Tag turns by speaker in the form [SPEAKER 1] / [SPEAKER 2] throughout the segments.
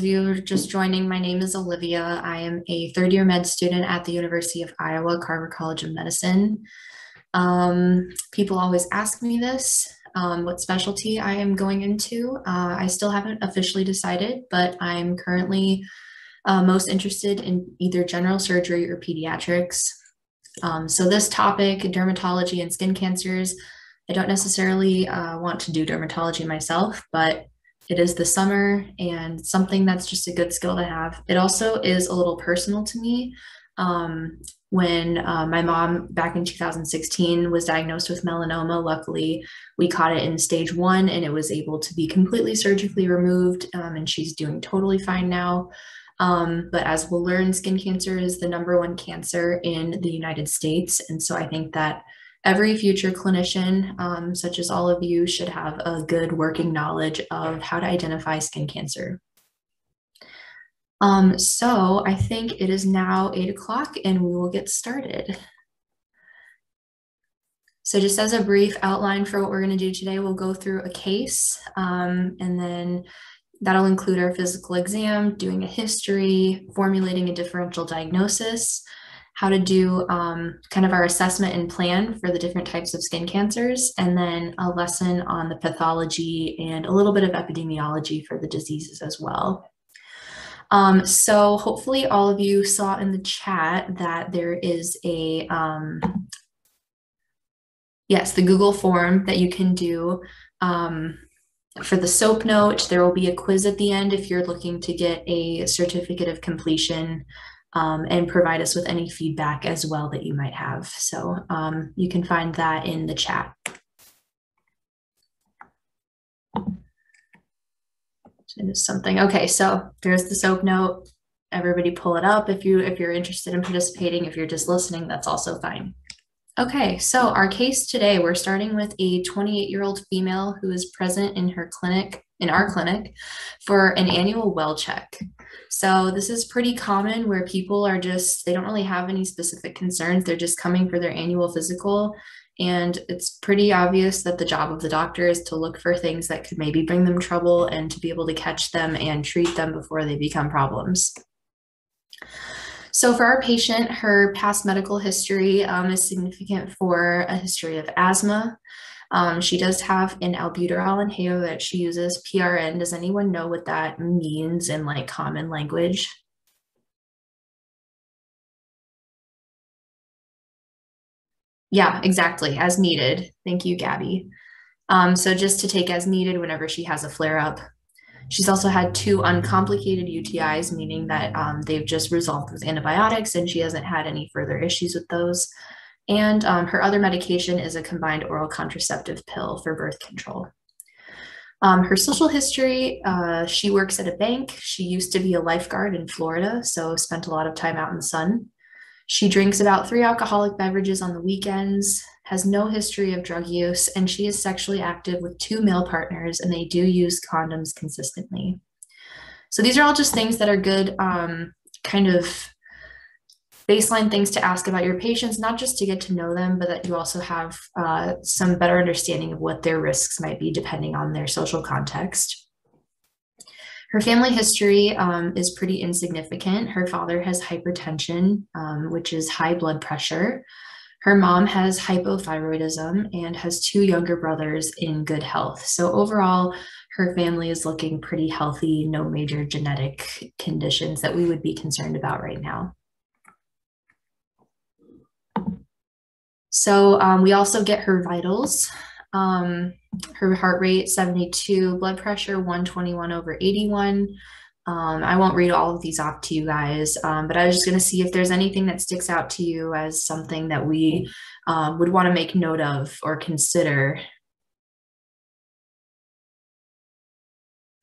[SPEAKER 1] you are just joining, my name is Olivia. I am a third year med student at the University of Iowa Carver College of Medicine. Um, people always ask me this, um, what specialty I am going into. Uh, I still haven't officially decided, but I'm currently uh, most interested in either general surgery or pediatrics. Um, so this topic, dermatology and skin cancers, I don't necessarily uh, want to do dermatology myself, but it is the summer and something that's just a good skill to have. It also is a little personal to me. Um, when uh, my mom back in 2016 was diagnosed with melanoma, luckily we caught it in stage one and it was able to be completely surgically removed, um, and she's doing totally fine now. Um, but as we'll learn, skin cancer is the number one cancer in the United States. And so I think that every future clinician, um, such as all of you, should have a good working knowledge of how to identify skin cancer. Um, so I think it is now eight o'clock and we will get started. So just as a brief outline for what we're going to do today, we'll go through a case um, and then that'll include our physical exam, doing a history, formulating a differential diagnosis, how to do um, kind of our assessment and plan for the different types of skin cancers, and then a lesson on the pathology and a little bit of epidemiology for the diseases as well. Um, so hopefully all of you saw in the chat that there is a, um, yes, the Google form that you can do um, for the SOAP note. There will be a quiz at the end if you're looking to get a certificate of completion um, and provide us with any feedback as well that you might have. So um, you can find that in the chat. something. Okay, so there's the soap note. Everybody pull it up if you if you're interested in participating. If you're just listening, that's also fine. Okay, so our case today, we're starting with a 28 year old female who is present in her clinic, in our clinic, for an annual well check. So this is pretty common where people are just, they don't really have any specific concerns. They're just coming for their annual physical. And it's pretty obvious that the job of the doctor is to look for things that could maybe bring them trouble and to be able to catch them and treat them before they become problems. So for our patient, her past medical history um, is significant for a history of asthma. Um, she does have an albuterol inhaler that she uses, PRN. Does anyone know what that means in like common language? Yeah, exactly, as needed. Thank you, Gabby. Um, so just to take as needed whenever she has a flare up. She's also had two uncomplicated UTIs, meaning that um, they've just resolved with antibiotics and she hasn't had any further issues with those. And um, her other medication is a combined oral contraceptive pill for birth control. Um, her social history, uh, she works at a bank. She used to be a lifeguard in Florida, so spent a lot of time out in the sun. She drinks about three alcoholic beverages on the weekends, has no history of drug use, and she is sexually active with two male partners, and they do use condoms consistently. So these are all just things that are good um, kind of baseline things to ask about your patients, not just to get to know them, but that you also have uh, some better understanding of what their risks might be depending on their social context. Her family history um, is pretty insignificant. Her father has hypertension, um, which is high blood pressure. Her mom has hypothyroidism and has two younger brothers in good health. So overall, her family is looking pretty healthy, no major genetic conditions that we would be concerned about right now. So um, we also get her vitals. Um, her heart rate 72, blood pressure 121 over 81. Um, I won't read all of these off to you guys, um, but I was just going to see if there's anything that sticks out to you as something that we um, would want to make note of or consider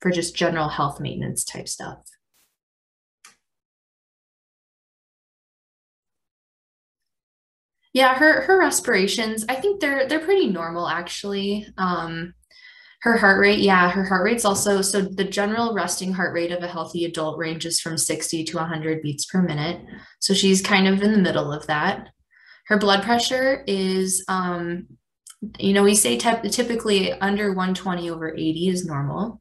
[SPEAKER 1] for just general health maintenance type stuff. Yeah, her her respirations, I think they're they're pretty normal actually. Um, her heart rate, yeah, her heart rate's also so the general resting heart rate of a healthy adult ranges from 60 to 100 beats per minute. So she's kind of in the middle of that. Her blood pressure is um, you know, we say typically under 120 over 80 is normal.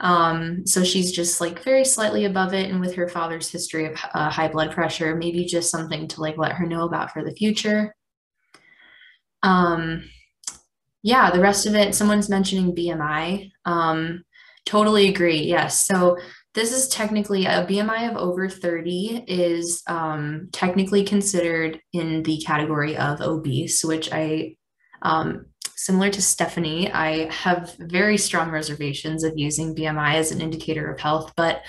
[SPEAKER 1] Um, so she's just like very slightly above it. And with her father's history of uh, high blood pressure, maybe just something to like let her know about for the future. Um, yeah, the rest of it, someone's mentioning BMI. Um, totally agree. Yes. So this is technically a BMI of over 30 is um, technically considered in the category of obese, which I, um, similar to Stephanie, I have very strong reservations of using BMI as an indicator of health, but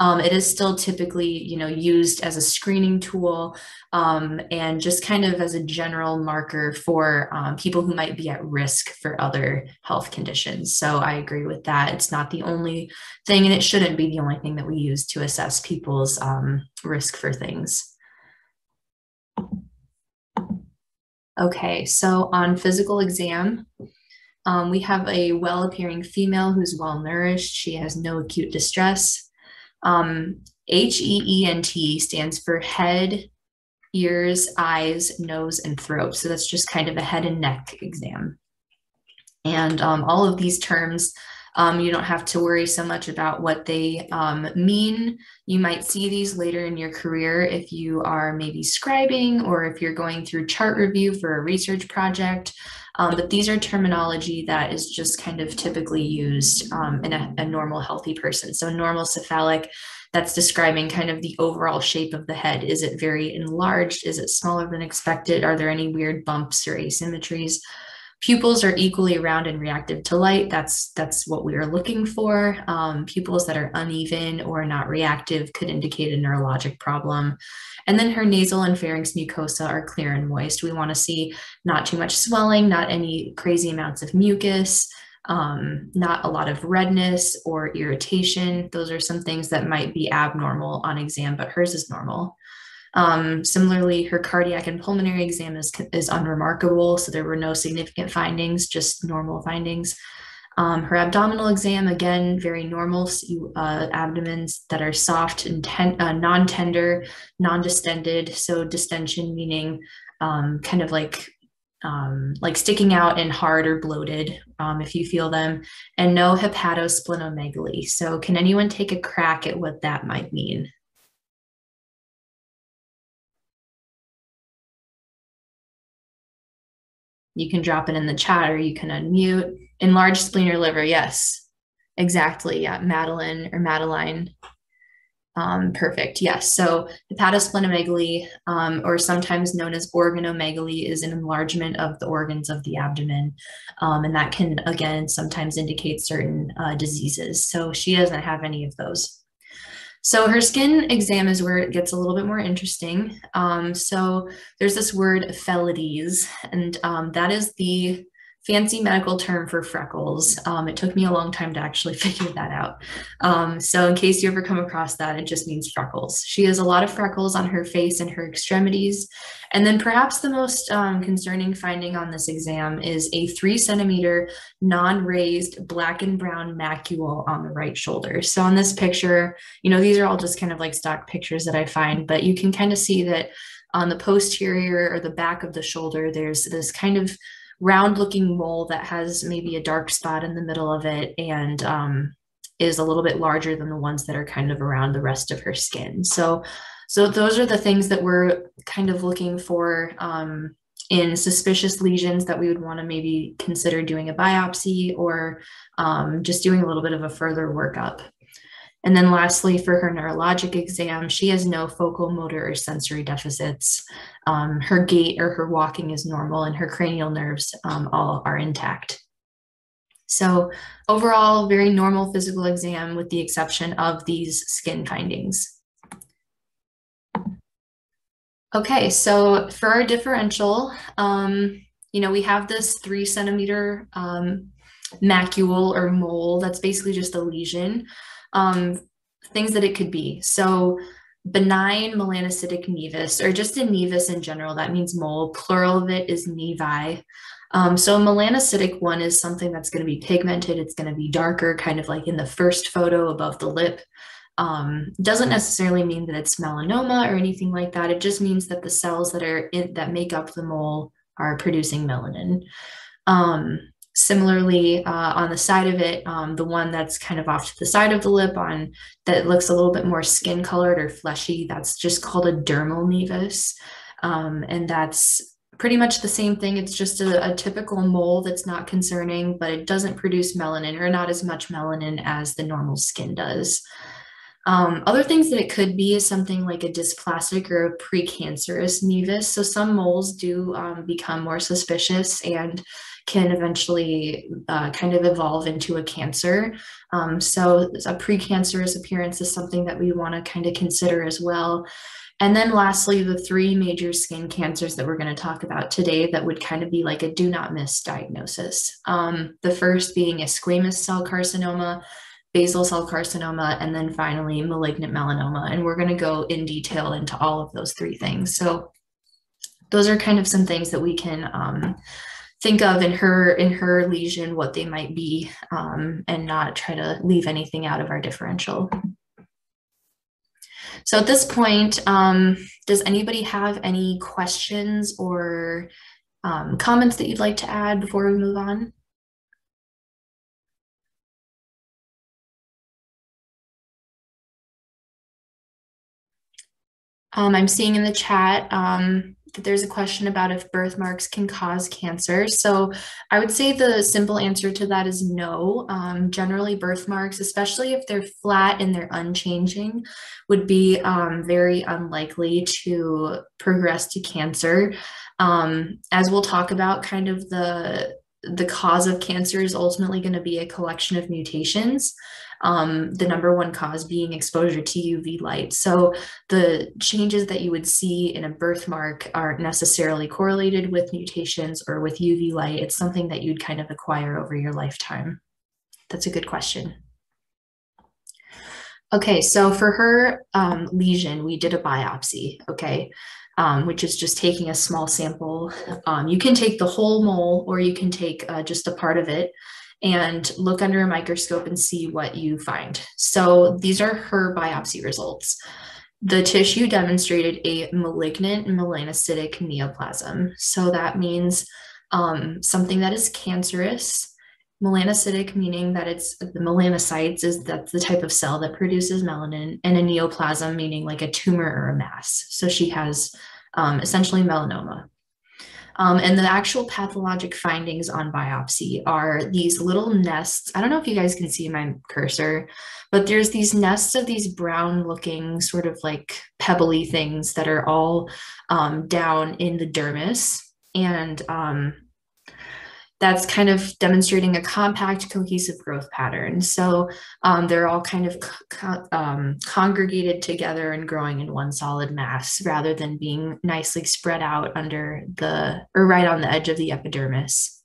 [SPEAKER 1] um, it is still typically, you know, used as a screening tool um, and just kind of as a general marker for um, people who might be at risk for other health conditions. So I agree with that. It's not the only thing, and it shouldn't be the only thing that we use to assess people's um, risk for things. Okay, so on physical exam, um, we have a well appearing female who's well nourished. She has no acute distress. Um, H E E N T stands for head, ears, eyes, nose, and throat. So that's just kind of a head and neck exam. And um, all of these terms, um, you don't have to worry so much about what they um, mean. You might see these later in your career if you are maybe scribing or if you're going through chart review for a research project. Um, but these are terminology that is just kind of typically used um, in a, a, normal healthy person. So normocephalic, that's describing kind of the overall shape of the head. Is it very enlarged? Is it smaller than expected? Are there any weird bumps or asymmetries? Pupils are equally round and reactive to light. That's that's what we are looking for. Um, pupils that are uneven or not reactive could indicate a neurologic problem. And then her nasal and pharynx mucosa are clear and moist. We want to see not too much swelling, not any crazy amounts of mucus, um, not a lot of redness or irritation. Those are some things that might be abnormal on exam, but hers is normal. Um, similarly, her cardiac and pulmonary exam is, is unremarkable, so there were no significant findings, just normal findings. Um, her abdominal exam, again, very normal uh, abdomens that are soft and ten, uh, non-tender, non-distended. So distension meaning um, kind of like um, like sticking out and hard or bloated um, if you feel them, and no hepatosplenomegaly. So can anyone take a crack at what that might mean? You can drop it in the chat or you can unmute. Enlarged spleen or liver, yes. Exactly, yeah, Madeline or Madeline. Um, perfect, yes. So hepatosplenomegaly, um, or sometimes known as organomegaly, is an enlargement of the organs of the abdomen. Um, and that can, again, sometimes indicate certain uh, diseases. So she doesn't have any of those. So her skin exam is where it gets a little bit more interesting. Um, so there's this word ephelides, and um, that is the fancy medical term for freckles. Um, it took me a long time to actually figure that out. Um, so in case you ever come across that, it just means freckles. She has a lot of freckles on her face and her extremities. And then perhaps the most um, concerning finding on this exam is a three centimeter non-raised black and brown macule on the right shoulder. So on this picture, you know, these are all just kind of like stock pictures that I find, but you can kind of see that on the posterior or the back of the shoulder, there's this kind of round looking mole that has maybe a dark spot in the middle of it and um, is a little bit larger than the ones that are kind of around the rest of her skin. So, so those are the things that we're kind of looking for um, in suspicious lesions that we would want to maybe consider doing a biopsy or um, just doing a little bit of a further workup. And then lastly, for her neurologic exam, she has no focal motor or sensory deficits. Um, her gait or her walking is normal and her cranial nerves um, all are intact. So overall, very normal physical exam with the exception of these skin findings. Okay, so for our differential, um, you know, we have this three centimeter um, macule or mole. That's basically just a lesion um, things that it could be. So benign melanocytic nevus, or just a nevus in general, that means mole. Plural of it is nevi. Um, so a melanocytic one is something that's going to be pigmented. It's going to be darker, kind of like in the first photo above the lip. Um, doesn't necessarily mean that it's melanoma or anything like that. It just means that the cells that are in, that make up the mole are producing melanin. Um, Similarly, uh, on the side of it, um, the one that's kind of off to the side of the lip on that looks a little bit more skin colored or fleshy, that's just called a dermal nevus. Um, and that's pretty much the same thing. It's just a, a, typical mole that's not concerning, but it doesn't produce melanin or not as much melanin as the normal skin does. Um, other things that it could be is something like a dysplastic or a precancerous nevus. So some moles do um, become more suspicious and can eventually uh, kind of evolve into a cancer. Um, so a precancerous appearance is something that we want to kind of consider as well. And then lastly, the three major skin cancers that we're going to talk about today that would kind of be like a do not miss diagnosis. Um, the first being a squamous cell carcinoma, basal cell carcinoma, and then finally malignant melanoma. And we're going to go in detail into all of those three things. So those are kind of some things that we can um, think of in her in her lesion what they might be um, and not try to leave anything out of our differential. So at this point, um, does anybody have any questions or um, comments that you'd like to add before we move on? Um, I'm seeing in the chat um, there's a question about if birthmarks can cause cancer. So I would say the simple answer to that is no. Um, generally, birthmarks, especially if they're flat and they're unchanging, would be um, very unlikely to progress to cancer. Um, as we'll talk about, kind of the the cause of cancer is ultimately going to be a collection of mutations um, the number one cause being exposure to UV light. So the changes that you would see in a birthmark aren't necessarily correlated with mutations or with UV light. It's something that you'd kind of acquire over your lifetime. That's a good question. Okay, so for her um, lesion, we did a biopsy, okay, um, which is just taking a small sample. Um, you can take the whole mole or you can take uh, just a part of it and look under a microscope and see what you find. So these are her biopsy results. The tissue demonstrated a malignant melanocytic neoplasm. So that means um, something that is cancerous. Melanocytic meaning that it's the melanocytes is that's the type of cell that produces melanin, and a neoplasm meaning like a tumor or a mass. So she has um, essentially melanoma. Um, and the actual pathologic findings on biopsy are these little nests. I don't know if you guys can see my cursor, but there's these nests of these brown looking sort of like pebbly things that are all um, down in the dermis. And um, that's kind of demonstrating a compact cohesive growth pattern. So um, they're all kind of co um, congregated together and growing in one solid mass rather than being nicely spread out under the, or right on the edge of the epidermis.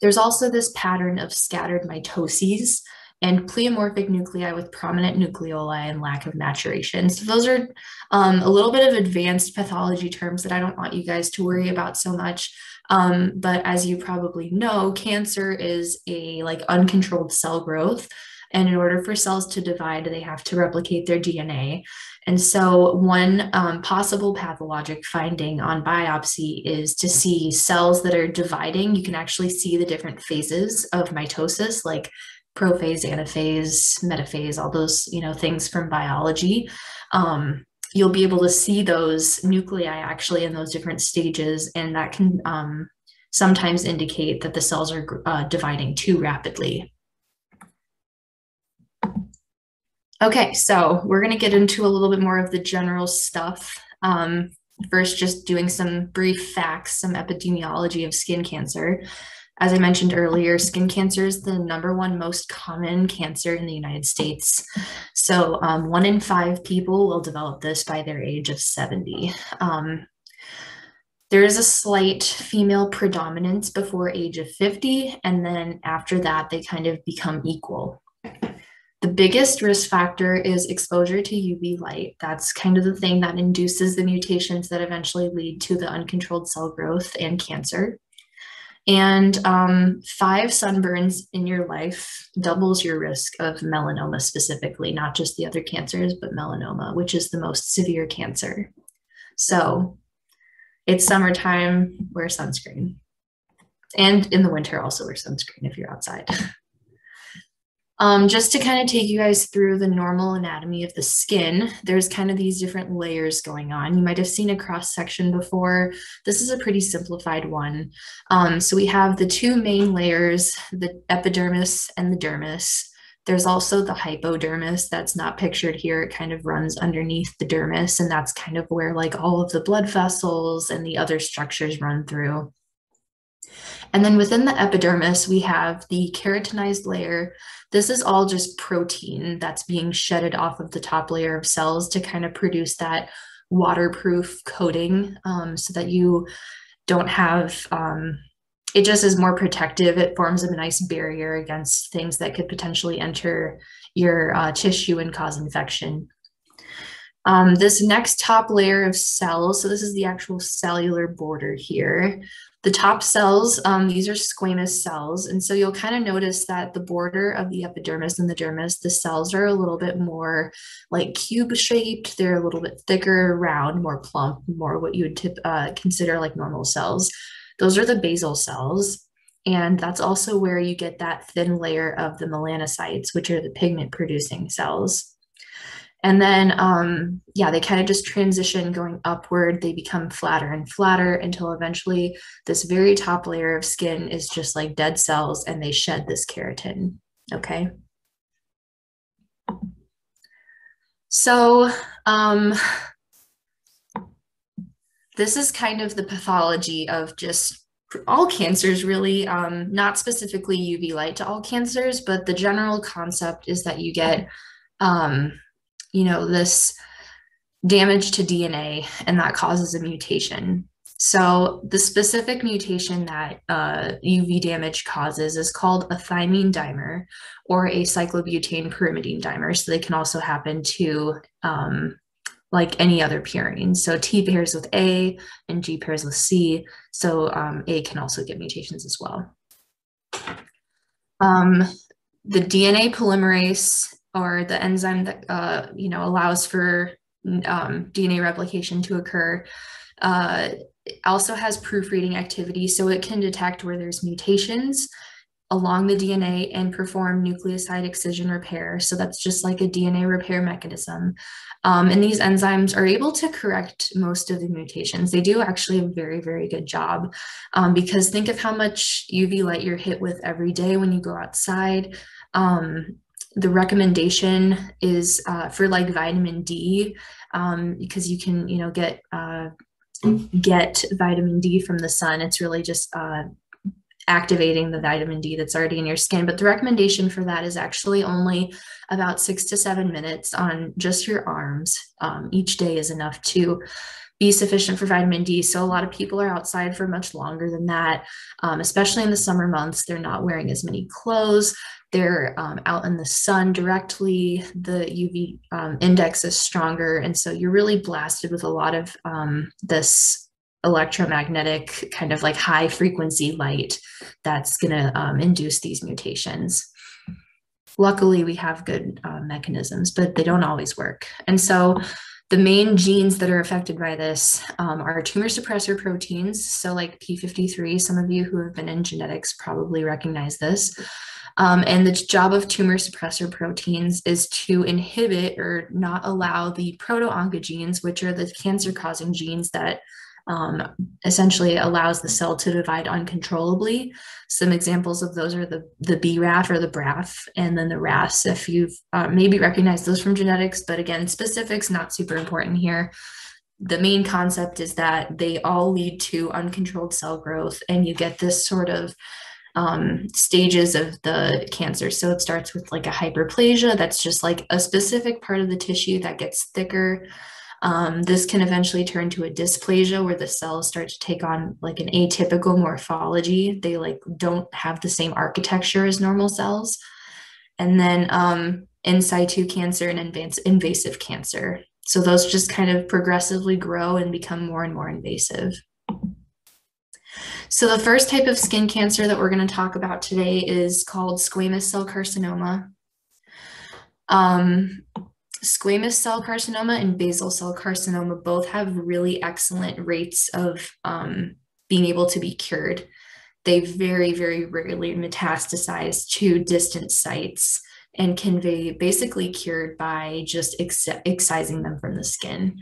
[SPEAKER 1] There's also this pattern of scattered mitoses and pleomorphic nuclei with prominent nucleoli and lack of maturation. So those are um, a little bit of advanced pathology terms that I don't want you guys to worry about so much. Um, but as you probably know, cancer is a like uncontrolled cell growth. And in order for cells to divide, they have to replicate their DNA. And so, one um, possible pathologic finding on biopsy is to see cells that are dividing. You can actually see the different phases of mitosis, like prophase, anaphase, metaphase, all those you know things from biology. Um, you'll be able to see those nuclei actually in those different stages, and that can um, sometimes indicate that the cells are uh, dividing too rapidly. Okay, so we're going to get into a little bit more of the general stuff. Um, first, just doing some brief facts, some epidemiology of skin cancer. As I mentioned earlier, skin cancer is the number one most common cancer in the United States. So um, one in five people will develop this by their age of 70. Um, there is a slight female predominance before age of 50, and then after that, they kind of become equal. The biggest risk factor is exposure to UV light. That's kind of the thing that induces the mutations that eventually lead to the uncontrolled cell growth and cancer. And um, five sunburns in your life doubles your risk of melanoma specifically, not just the other cancers, but melanoma, which is the most severe cancer. So it's summertime, wear sunscreen. And in the winter, also wear sunscreen if you're outside. Um, just to kind of take you guys through the normal anatomy of the skin, there's kind of these different layers going on. You might have seen a cross section before. This is a pretty simplified one. Um, so we have the two main layers, the epidermis and the dermis. There's also the hypodermis that's not pictured here. It kind of runs underneath the dermis, and that's kind of where like all of the blood vessels and the other structures run through. And then within the epidermis, we have the keratinized layer. This is all just protein that's being shedded off of the top layer of cells to kind of produce that waterproof coating um, so that you don't have, um, it just is more protective. It forms a nice barrier against things that could potentially enter your uh, tissue and cause infection. Um, this next top layer of cells, so this is the actual cellular border here. The top cells, um, these are squamous cells. And so you'll kind of notice that the border of the epidermis and the dermis, the cells are a little bit more like cube shaped. They're a little bit thicker, round, more plump, more what you would tip, uh, consider like normal cells. Those are the basal cells. And that's also where you get that thin layer of the melanocytes, which are the pigment producing cells. And then, um, yeah, they kind of just transition going upward. They become flatter and flatter until eventually this very top layer of skin is just like dead cells and they shed this keratin. Okay. So, um, this is kind of the pathology of just all cancers really um, not specifically uv light to all cancers but the general concept is that you get um, you know, this damage to DNA and that causes a mutation. So the specific mutation that uh, UV damage causes is called a thymine dimer or a cyclobutane pyrimidine dimer. So they can also happen to um, like any other purine. So T pairs with A and G pairs with C. So um, A can also get mutations as well. Um, the DNA polymerase or the enzyme that uh, you know allows for um, DNA replication to occur. Uh, also has proofreading activity, so it can detect where there's mutations along the DNA and perform nucleoside excision repair. So that's just like a DNA repair mechanism. Um, and these enzymes are able to correct most of the mutations. They do actually a very, very good job um, because think of how much UV light you're hit with every day when you go outside. Um, the recommendation is uh, for like vitamin D um, because you can, you know, get uh, get vitamin D from the sun. It's really just uh, activating the vitamin D that's already in your skin. But the recommendation for that is actually only about six to seven minutes on just your arms. Um, each day is enough to be sufficient for vitamin D. So a lot of people are outside for much longer than that, um, especially in the summer months. They're not wearing as many clothes they're um, out in the sun directly, the UV um, index is stronger. And so you're really blasted with a lot of um, this electromagnetic kind of like high frequency light that's going to um, induce these mutations. Luckily, we have good uh, mechanisms, but they don't always work. And so the main genes that are affected by this um, are tumor suppressor proteins. So, like P53, some of you who have been in genetics probably recognize this. Um, and the job of tumor suppressor proteins is to inhibit or not allow the proto-oncogenes, which are the cancer-causing genes that um, essentially allows the cell to divide uncontrollably. Some examples of those are the, the BRAF or the BRAF, and then the RAS, if you've uh, maybe recognized those from genetics, but again, specifics not super important here. The main concept is that they all lead to uncontrolled cell growth, and you get this sort of um, stages of the cancer. So it starts with like a hyperplasia, that's just like a specific part of the tissue that gets thicker. Um, this can eventually turn to a dysplasia where the cells start to take on like an atypical morphology. They like don't have the same architecture as normal cells. And then um, in situ cancer and invasive cancer. So those just kind of progressively grow and become more and more invasive. So the first type of skin cancer that we're going to talk about today is called squamous cell carcinoma. Um, squamous cell carcinoma and basal cell carcinoma both have really excellent rates of um, being able to be cured. they very, very rarely metastasize to distant sites and can be basically cured by just ex excising them from the skin.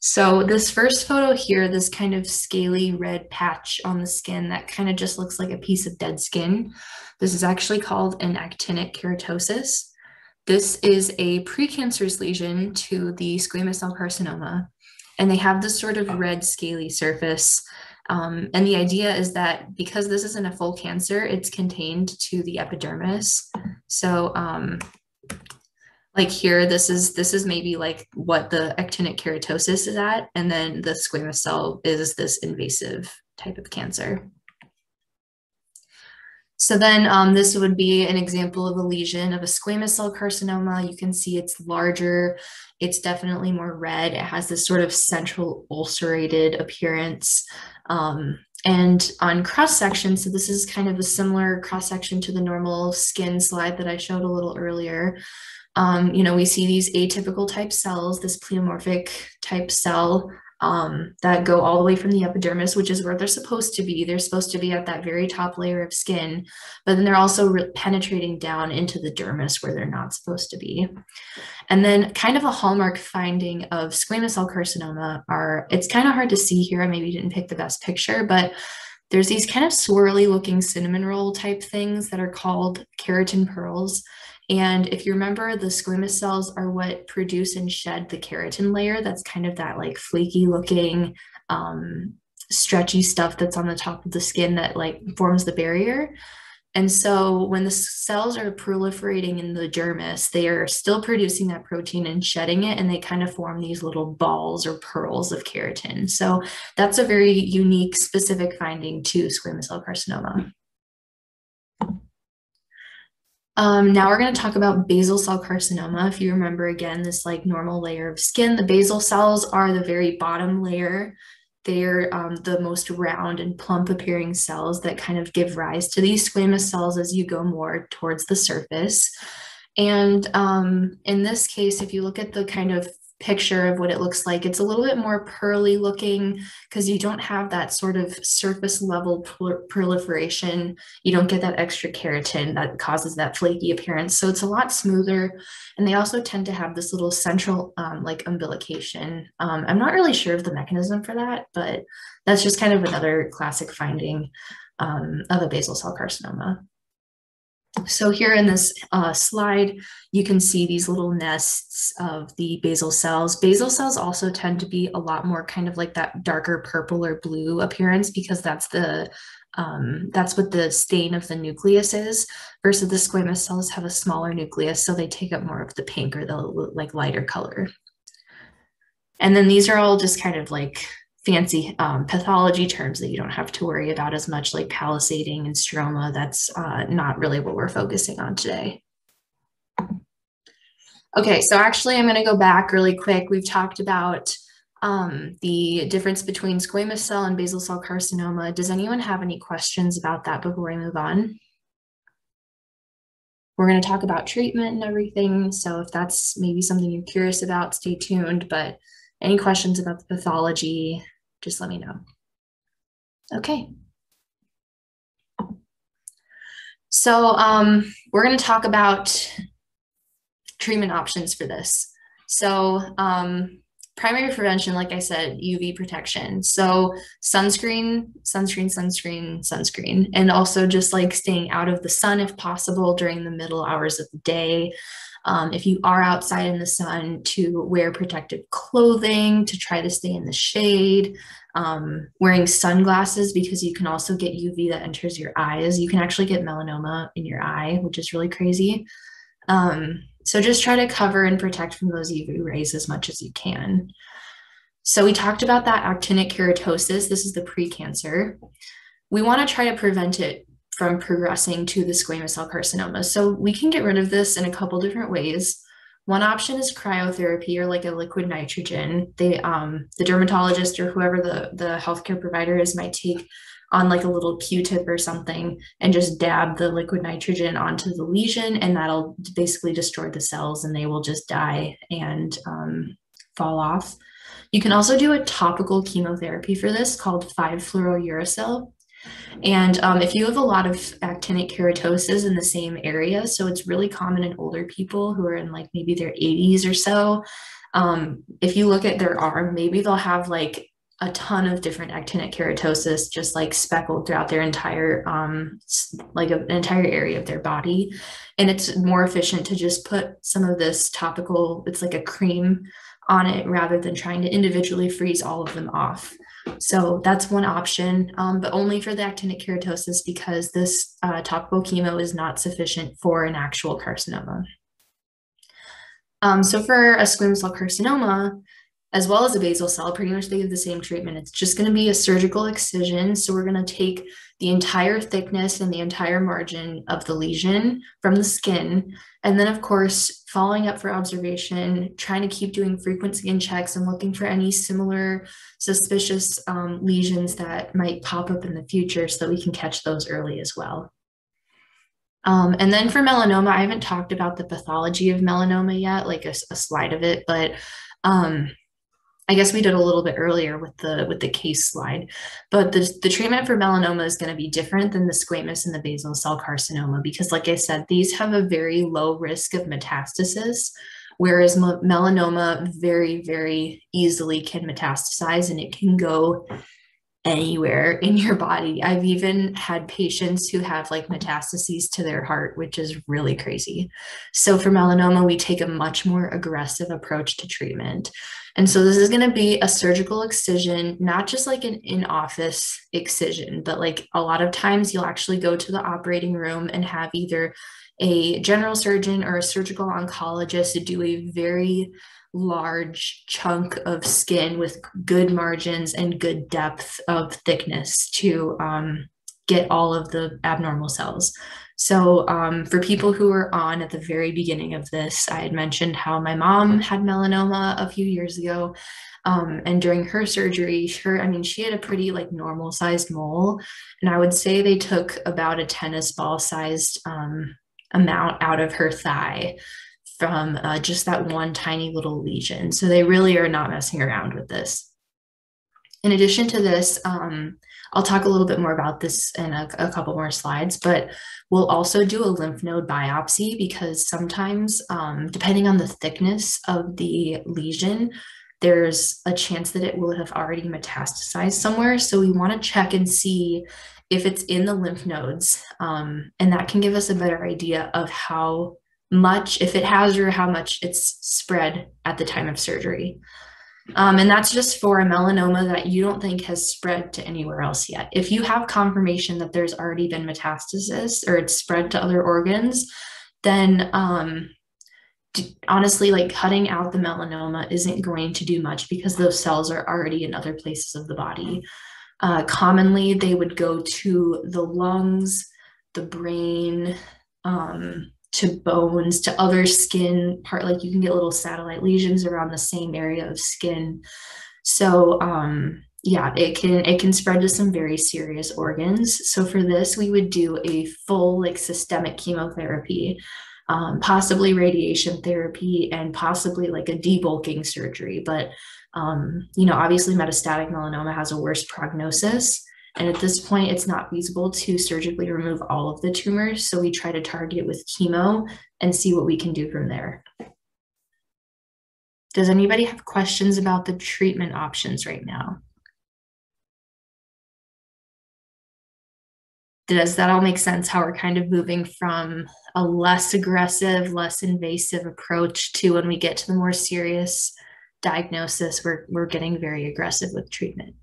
[SPEAKER 1] So this first photo here, this kind of scaly red patch on the skin that kind of just looks like a piece of dead skin. This is actually called an actinic keratosis. This is a precancerous lesion to the squamous cell carcinoma, and they have this sort of red scaly surface. Um, and the idea is that because this isn't a full cancer, it's contained to the epidermis. So um, like here, this is this is maybe like what the actinic keratosis is at, and then the squamous cell is this invasive type of cancer. So then um, this would be an example of a lesion of a squamous cell carcinoma. You can see it's larger. It's definitely more red. It has this sort of central ulcerated appearance. Um, and on cross section, so this is kind of a similar cross section to the normal skin slide that I showed a little earlier. Um, you know, we see these atypical type cells, this pleomorphic type cell um, that go all the way from the epidermis, which is where they're supposed to be. They're supposed to be at that very top layer of skin, but then they're also penetrating down into the dermis where they're not supposed to be. And then kind of a hallmark finding of squamous cell carcinoma are, it's kind of hard to see here. I maybe didn't pick the best picture, but there's these kind of swirly looking cinnamon roll type things that are called keratin pearls. And if you remember, the squamous cells are what produce and shed the keratin layer. That's kind of that like flaky looking, um, stretchy stuff that's on the top of the skin that like forms the barrier. And so when the cells are proliferating in the dermis, they are still producing that protein and shedding it, and they kind of form these little balls or pearls of keratin. So that's a very unique, specific finding to squamous cell carcinoma. Um, now we're going to talk about basal cell carcinoma. If you remember again, this like normal layer of skin, the basal cells are the very bottom layer. They're um, the most round and plump appearing cells that kind of give rise to these squamous cells as you go more towards the surface. And um, in this case, if you look at the kind of picture of what it looks like. It's a little bit more pearly looking because you don't have that sort of surface level proliferation. You don't get that extra keratin that causes that flaky appearance. So it's a lot smoother. And they also tend to have this little central um, like umbilication. Um, I'm not really sure of the mechanism for that, but that's just kind of another classic finding um, of a basal cell carcinoma. So here in this uh, slide, you can see these little nests of the basal cells. Basal cells also tend to be a lot more kind of like that darker purple or blue appearance because that's the um, that's what the stain of the nucleus is versus the squamous cells have a smaller nucleus, so they take up more of the pink or the like lighter color. And then these are all just kind of like fancy um, pathology terms that you don't have to worry about as much like palisading and stroma. That's uh, not really what we're focusing on today. Okay, so actually I'm gonna go back really quick. We've talked about um, the difference between squamous cell and basal cell carcinoma. Does anyone have any questions about that before I move on? We're going to talk about treatment and everything. So if that's maybe something you're curious about, stay tuned. But any questions about the pathology, just let me know. Okay. So um, we're going to talk about treatment options for this. So um, primary prevention, like I said, UV protection. So sunscreen, sunscreen, sunscreen, sunscreen, and also just like staying out of the sun if possible during the middle hours of the day um, if you are outside in the sun, to wear protective clothing, to try to stay in the shade, um, wearing sunglasses because you can also get UV that enters your eyes. You can actually get melanoma in your eye, which is really crazy. Um, so just try to cover and protect from those UV rays as much as you can. So we talked about that actinic keratosis. This is the precancer. We want to try to prevent it from progressing to the squamous cell carcinoma. So we can get rid of this in a couple different ways. One option is cryotherapy or like a liquid nitrogen. They, um, the dermatologist or whoever the, the healthcare provider is might take on like a little Q-tip or something and just dab the liquid nitrogen onto the lesion and that'll basically destroy the cells and they will just die and um, fall off. You can also do a topical chemotherapy for this called 5-fluorouracil. And um, if you have a lot of actinic keratosis in the same area, so it's really common in older people who are in like maybe their 80s or so. Um, if you look at their arm, maybe they'll have like a ton of different actinic keratosis just like speckled throughout their entire um like an entire area of their body and it's more efficient to just put some of this topical it's like a cream on it rather than trying to individually freeze all of them off so that's one option um, but only for the actinic keratosis because this uh, topical chemo is not sufficient for an actual carcinoma um, so for a squamous cell carcinoma as well as a basal cell, pretty much they give the same treatment. It's just going to be a surgical excision. So we're going to take the entire thickness and the entire margin of the lesion from the skin. And then, of course, following up for observation, trying to keep doing frequent skin checks and looking for any similar suspicious um, lesions that might pop up in the future so that we can catch those early as well. Um, and then for melanoma, I haven't talked about the pathology of melanoma yet, like a, a slide of it, but um, I guess we did a little bit earlier with the with the case slide, but the, the treatment for melanoma is going to be different than the squamous and the basal cell carcinoma because, like I said, these have a very low risk of metastasis, whereas melanoma very very easily can metastasize and it can go anywhere in your body. I've even had patients who have like metastases to their heart, which is really crazy. So for melanoma, we take a much more aggressive approach to treatment. And so this is going to be a surgical excision, not just like an in office excision, but like a lot of times you'll actually go to the operating room and have either a general surgeon or a surgical oncologist do a very large chunk of skin with good margins and good depth of thickness to um, get all of the abnormal cells. So, um, for people who were on at the very beginning of this, I had mentioned how my mom had melanoma a few years ago. Um, and during her surgery, her, I mean, she had a pretty like normal sized mole. And I would say they took about a tennis ball sized um, amount out of her thigh from uh, just that one tiny little lesion. So they really are not messing around with this. In addition to this, um, I'll talk a little bit more about this in a, a, couple more slides, but we'll also do a lymph node biopsy because sometimes, um, depending on the thickness of the lesion, there's a chance that it will have already metastasized somewhere. So we want to check and see if it's in the lymph nodes, um, and that can give us a better idea of how much, if it has, or how much it's spread at the time of surgery. Um, and that's just for a melanoma that you don't think has spread to anywhere else yet. If you have confirmation that there's already been metastasis or it's spread to other organs, then um, honestly, like cutting out the melanoma isn't going to do much because those cells are already in other places of the body. Uh, commonly, they would go to the lungs, the brain, um, to bones to other skin part like you can get little satellite lesions around the same area of skin. So um yeah it can it can spread to some very serious organs. So for this we would do a full like systemic chemotherapy um, possibly radiation therapy and possibly like a debulking surgery. But um, you know obviously metastatic melanoma has a worse prognosis and at this point, it's not feasible to surgically remove all of the tumors. So we try to target it with chemo and see what we can do from there. Does anybody have questions about the treatment options right now? Does that all make sense? How we're kind of moving from a less aggressive, less invasive approach to when we get to the more serious diagnosis, we're, we're getting very aggressive with treatment.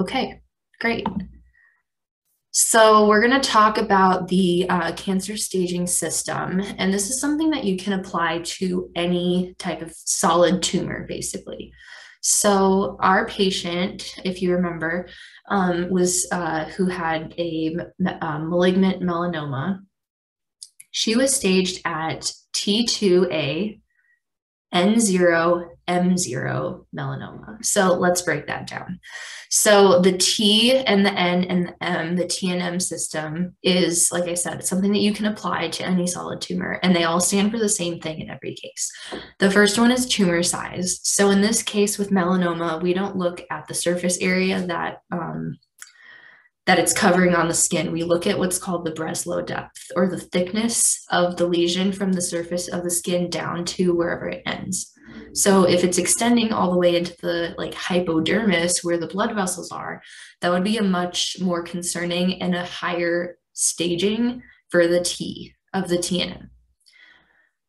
[SPEAKER 1] Okay, great. So we're going to talk about the uh, cancer staging system, and this is something that you can apply to any type of solid tumor, basically. So our patient, if you remember, um, was uh, who had a, a uh, malignant melanoma. She was staged at T2A, N0, M0 melanoma. So let's break that down. So the T and the N and the M, the TNM system is, like I said, it's something that you can apply to any solid tumor, and they all stand for the same thing in every case. The first one is tumor size. So in this case with melanoma, we don't look at the surface area that um, that it's covering on the skin, we look at what's called the Breslow depth or the thickness of the lesion from the surface of the skin down to wherever it ends. So if it's extending all the way into the like hypodermis where the blood vessels are, that would be a much more concerning and a higher staging for the T of the TNM.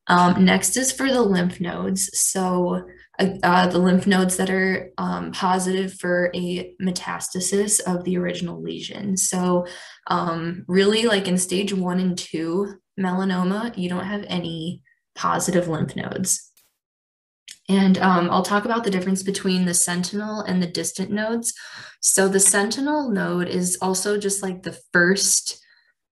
[SPEAKER 1] Um, next is for the lymph nodes. So uh, the lymph nodes that are um, positive for a metastasis of the original lesion. So um, really like in stage one and two melanoma, you don't have any positive lymph nodes. And um, I'll talk about the difference between the sentinel and the distant nodes. So the sentinel node is also just like the first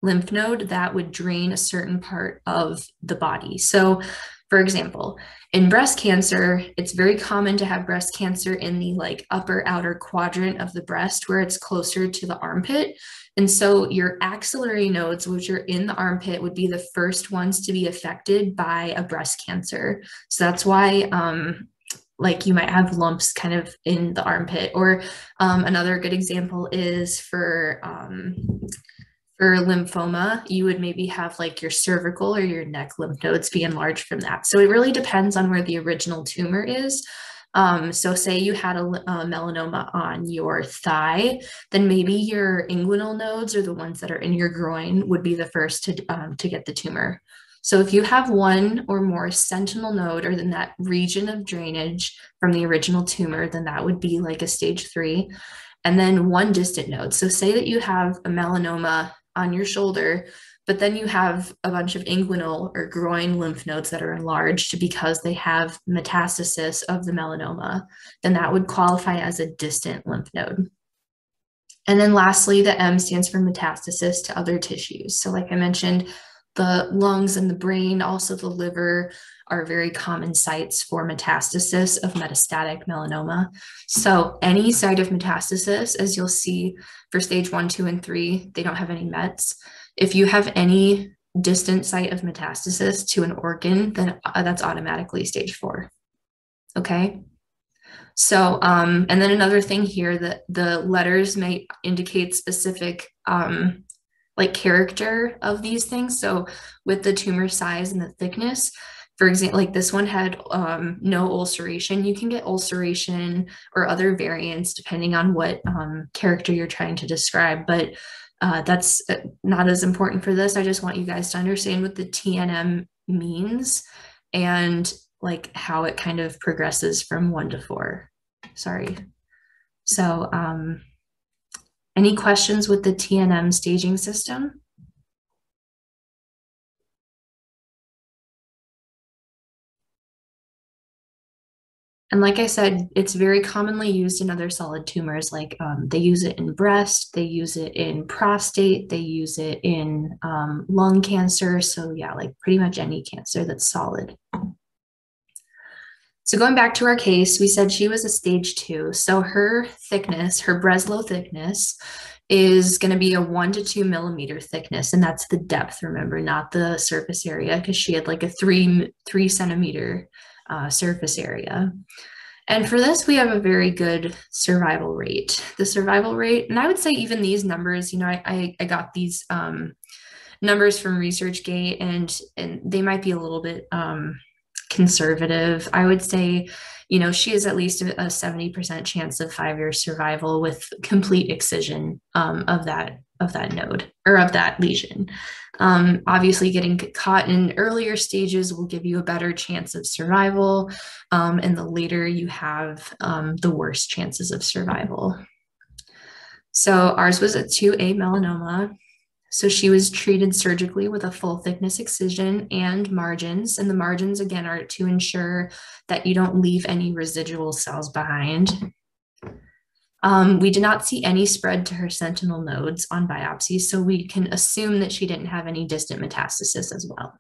[SPEAKER 1] lymph node that would drain a certain part of the body. So for example, in breast cancer, it's very common to have breast cancer in the like upper outer quadrant of the breast where it's closer to the armpit. And so your axillary nodes, which are in the armpit, would be the first ones to be affected by a breast cancer. So that's why um, like you might have lumps kind of in the armpit. Or um, another good example is for um, for lymphoma, you would maybe have like your cervical or your neck lymph nodes be enlarged from that. So it really depends on where the original tumor is. Um, so say you had a, a, melanoma on your thigh, then maybe your inguinal nodes or the ones that are in your groin would be the first to, um, to get the tumor. So if you have one or more sentinel node or then that region of drainage from the original tumor, then that would be like a stage three. And then one distant node. So say that you have a melanoma on your shoulder, but then you have a bunch of inguinal or groin lymph nodes that are enlarged because they have metastasis of the melanoma, then that would qualify as a distant lymph node. And then lastly, the M stands for metastasis to other tissues. So like I mentioned, the lungs and the brain, also the liver, are very common sites for metastasis of metastatic melanoma. So any site of metastasis, as you'll see for stage one, two, and three, they don't have any METs. If you have any distant site of metastasis to an organ, then uh, that's automatically stage four. Okay. So, um, and then another thing here that the letters may indicate specific um, like character of these things. So with the tumor size and the thickness, for example, like this one had um, no ulceration. You can get ulceration or other variants depending on what um, character you're trying to describe, but uh, that's uh, not as important for this. I just want you guys to understand what the TNM means and like how it kind of progresses from one to four. Sorry. So, um, any questions with the TNM staging system? And like I said, it's very commonly used in other solid tumors. Like um, they use it in breast, they use it in prostate, they use it in um, lung cancer. So yeah, like pretty much any cancer that's solid. So going back to our case, we said she was a stage two. So her thickness, her Breslow thickness, is going to be a one to two millimeter thickness, and that's the depth. Remember, not the surface area, because she had like a three three centimeter uh, surface area. And for this, we have a very good survival rate. The survival rate, and I would say even these numbers, you know, I, I, I got these um, numbers from ResearchGate and, and they might be a little bit um, conservative. I would say, you know, she has at least a 70% chance of five year survival with complete excision um, of that of that node or of that lesion. Um, obviously, getting caught in earlier stages will give you a better chance of survival, um, and the later you have, um, the worse chances of survival. So ours was a 2A melanoma. So she was treated surgically with a full thickness excision and margins. And the margins, again, are to ensure that you don't leave any residual cells behind. Um, we did not see any spread to her sentinel nodes on biopsy, so we can assume that she didn't have any distant metastasis as well.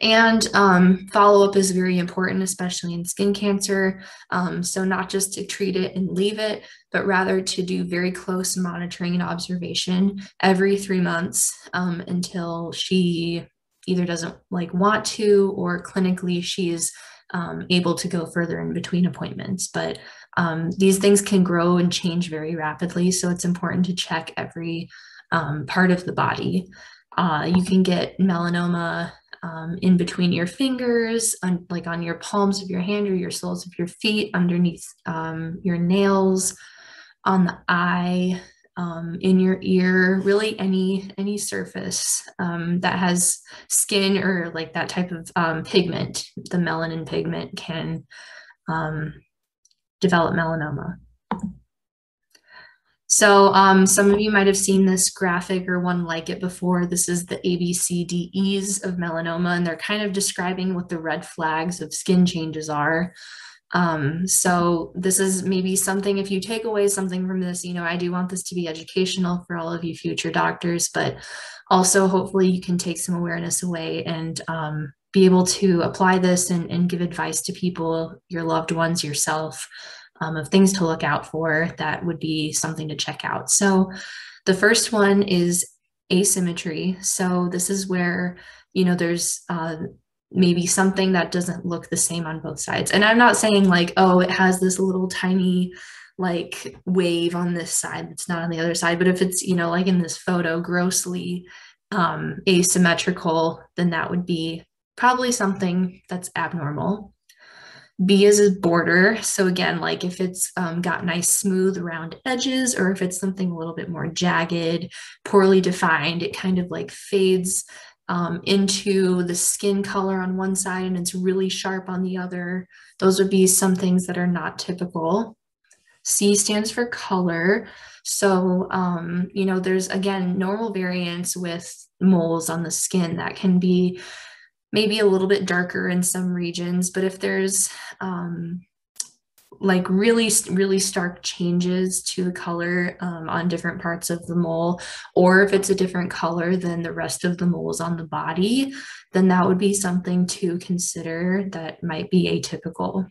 [SPEAKER 1] And um, follow up is very important, especially in skin cancer. Um, so, not just to treat it and leave it, but rather to do very close monitoring and observation every three months um, until she either doesn't like want to or clinically she's um, able to go further in between appointments. But Um, these things can grow and change very rapidly, so it's important to check every um, part of the body. Uh, you can get melanoma um, in between your fingers, on, like on your palms of your hand or your soles of your feet, underneath um, your nails, on the eye, um, in your ear, really any any surface um, that has skin or like that type of um, pigment, the melanin pigment can um, develop melanoma. So um, some of you might have seen this graphic or one like it before. This is the ABCDEs of melanoma, and they're kind of describing what the red flags of skin changes are. Um, so this is maybe something, if you take away something from this, you know, I do want this to be educational for all of you future doctors, but also hopefully you can take some awareness away and um, be able to apply this and, and give advice to people, your loved ones, yourself, um, of things to look out for that would be something to check out. So the first one is asymmetry. So this is where, you know, there's uh, maybe something that doesn't look the same on both sides. And I'm not saying like, oh, it has this little tiny like wave on this side that's not on the other side. But if it's, you know, like in this photo, grossly um, asymmetrical, then that would be probably something that's abnormal. B is a border. So again, like if it's um, got nice smooth round edges or if it's something a little bit more jagged, poorly defined, it kind of like fades um, into the skin color on one side and it's really sharp on the other. Those would be some things that are not typical. C stands for color. So, um, you know, there's again normal variance with moles on the skin that can be maybe a little bit darker in some regions, but if there's um, like really, really stark changes to the color um, on different parts of the mole, or if it's a different color than the rest of the moles on the body, then that would be something to consider that might be atypical.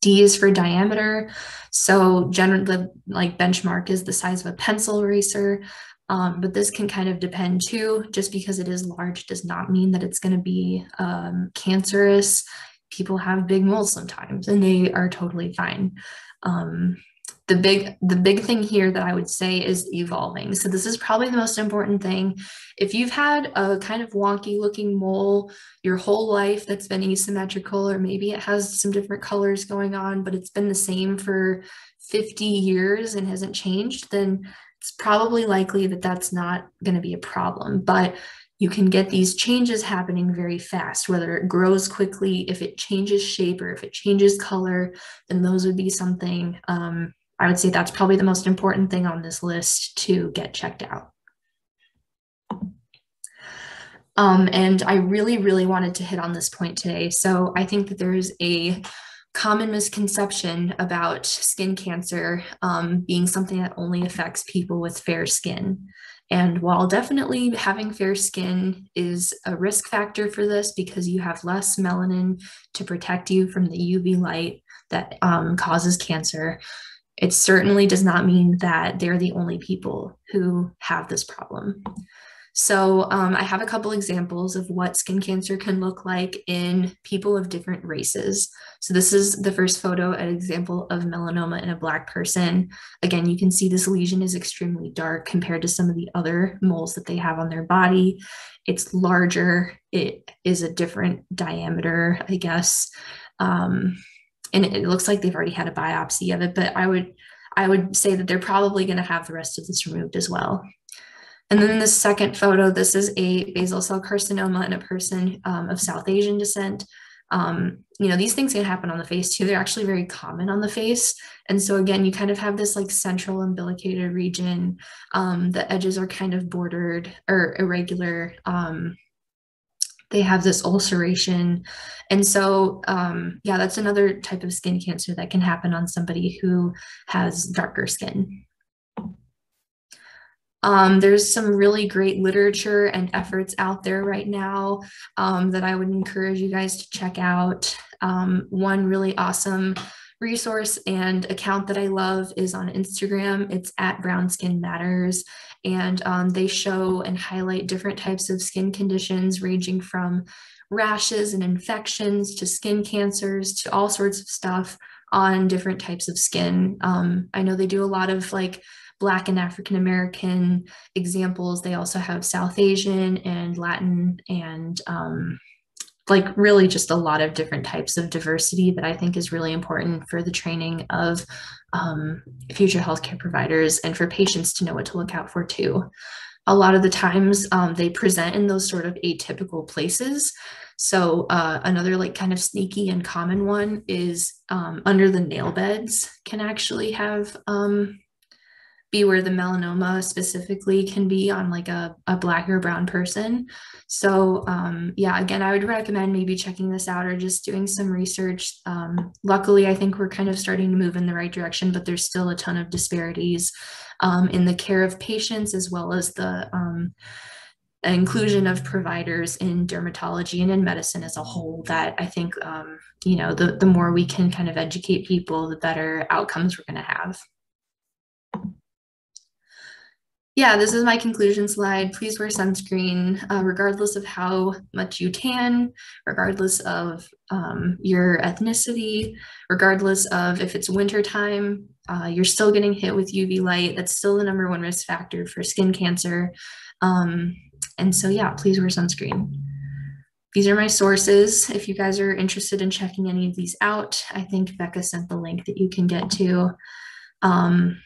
[SPEAKER 1] D is for diameter. So generally, like benchmark is the size of a pencil eraser. Um, but this can kind of depend too. Just because it is large does not mean that it's going to be um, cancerous. People have big moles sometimes, and they are totally fine. Um, the big the big thing here that I would say is evolving. So this is probably the most important thing. If you've had a kind of wonky looking mole your whole life that's been asymmetrical, or maybe it has some different colors going on, but it's been the same for 50 years and hasn't changed, then it's probably likely that that's not going to be a problem. But you can get these changes happening very fast, whether it grows quickly, if it changes shape, or if it changes color, then those would be something um, I would say that's probably the most important thing on this list to get checked out. Um, and I really, really wanted to hit on this point today. So I think that there's a common misconception about skin cancer um, being something that only affects people with fair skin. And while definitely having fair skin is a risk factor for this because you have less melanin to protect you from the UV light that um, causes cancer, it certainly does not mean that they're the only people who have this problem. So um, I have a couple examples of what skin cancer can look like in people of different races. So this is the first photo, an example of melanoma in a Black person. Again, you can see this lesion is extremely dark compared to some of the other moles that they have on their body. It's larger, it is a different diameter, I guess. Um, and it looks like they've already had a biopsy of it, but I would I would say that they're probably going to have the rest of this removed as well. And then the second photo, this is a basal cell carcinoma in a person um, of South Asian descent. Um, you know, these things can happen on the face too. They're actually very common on the face. And so again, you kind of have this like central umbilicated region. Um, the edges are kind of bordered or irregular. Um, they have this ulceration. And so, um, yeah, that's another type of skin cancer that can happen on somebody who has darker skin. Um, there's some really great literature and efforts out there right now um, that I would encourage you guys to check out. Um, one really awesome resource and account that I love is on Instagram. It's at Brown Skin Matters. And um, they show and highlight different types of skin conditions ranging from rashes and infections to skin cancers to all sorts of stuff on different types of skin. Um, I know they do a lot of like Black and African American examples. They also have South Asian and Latin and um, like really just a lot of different types of diversity that I think is really important for the training of um, future healthcare providers and for patients to know what to look out for too. A lot of the times um, they present in those sort of atypical places. So uh, another like kind of sneaky and common one is um, under the nail beds can actually have um, be where the melanoma specifically can be on like a, a black or brown person. So um, yeah, again, I would recommend maybe checking this out or just doing some research. Um, luckily, I think we're kind of starting to move in the right direction, but there's still a ton of disparities um, in the care of patients as well as the um, inclusion of providers in dermatology and in medicine as a whole that I think, um, you know, the, the more we can kind of educate people, the better outcomes we're going to have yeah, this is my conclusion slide. Please wear sunscreen, uh, regardless of how much you tan, regardless of um, your ethnicity, regardless of if it's wintertime, uh, you're still getting hit with UV light. That's still the number one risk factor for skin cancer. Um, and so, yeah, please wear sunscreen. These are my sources. If you guys are interested in checking any of these out, I think Becca sent the link that you can get to. Um,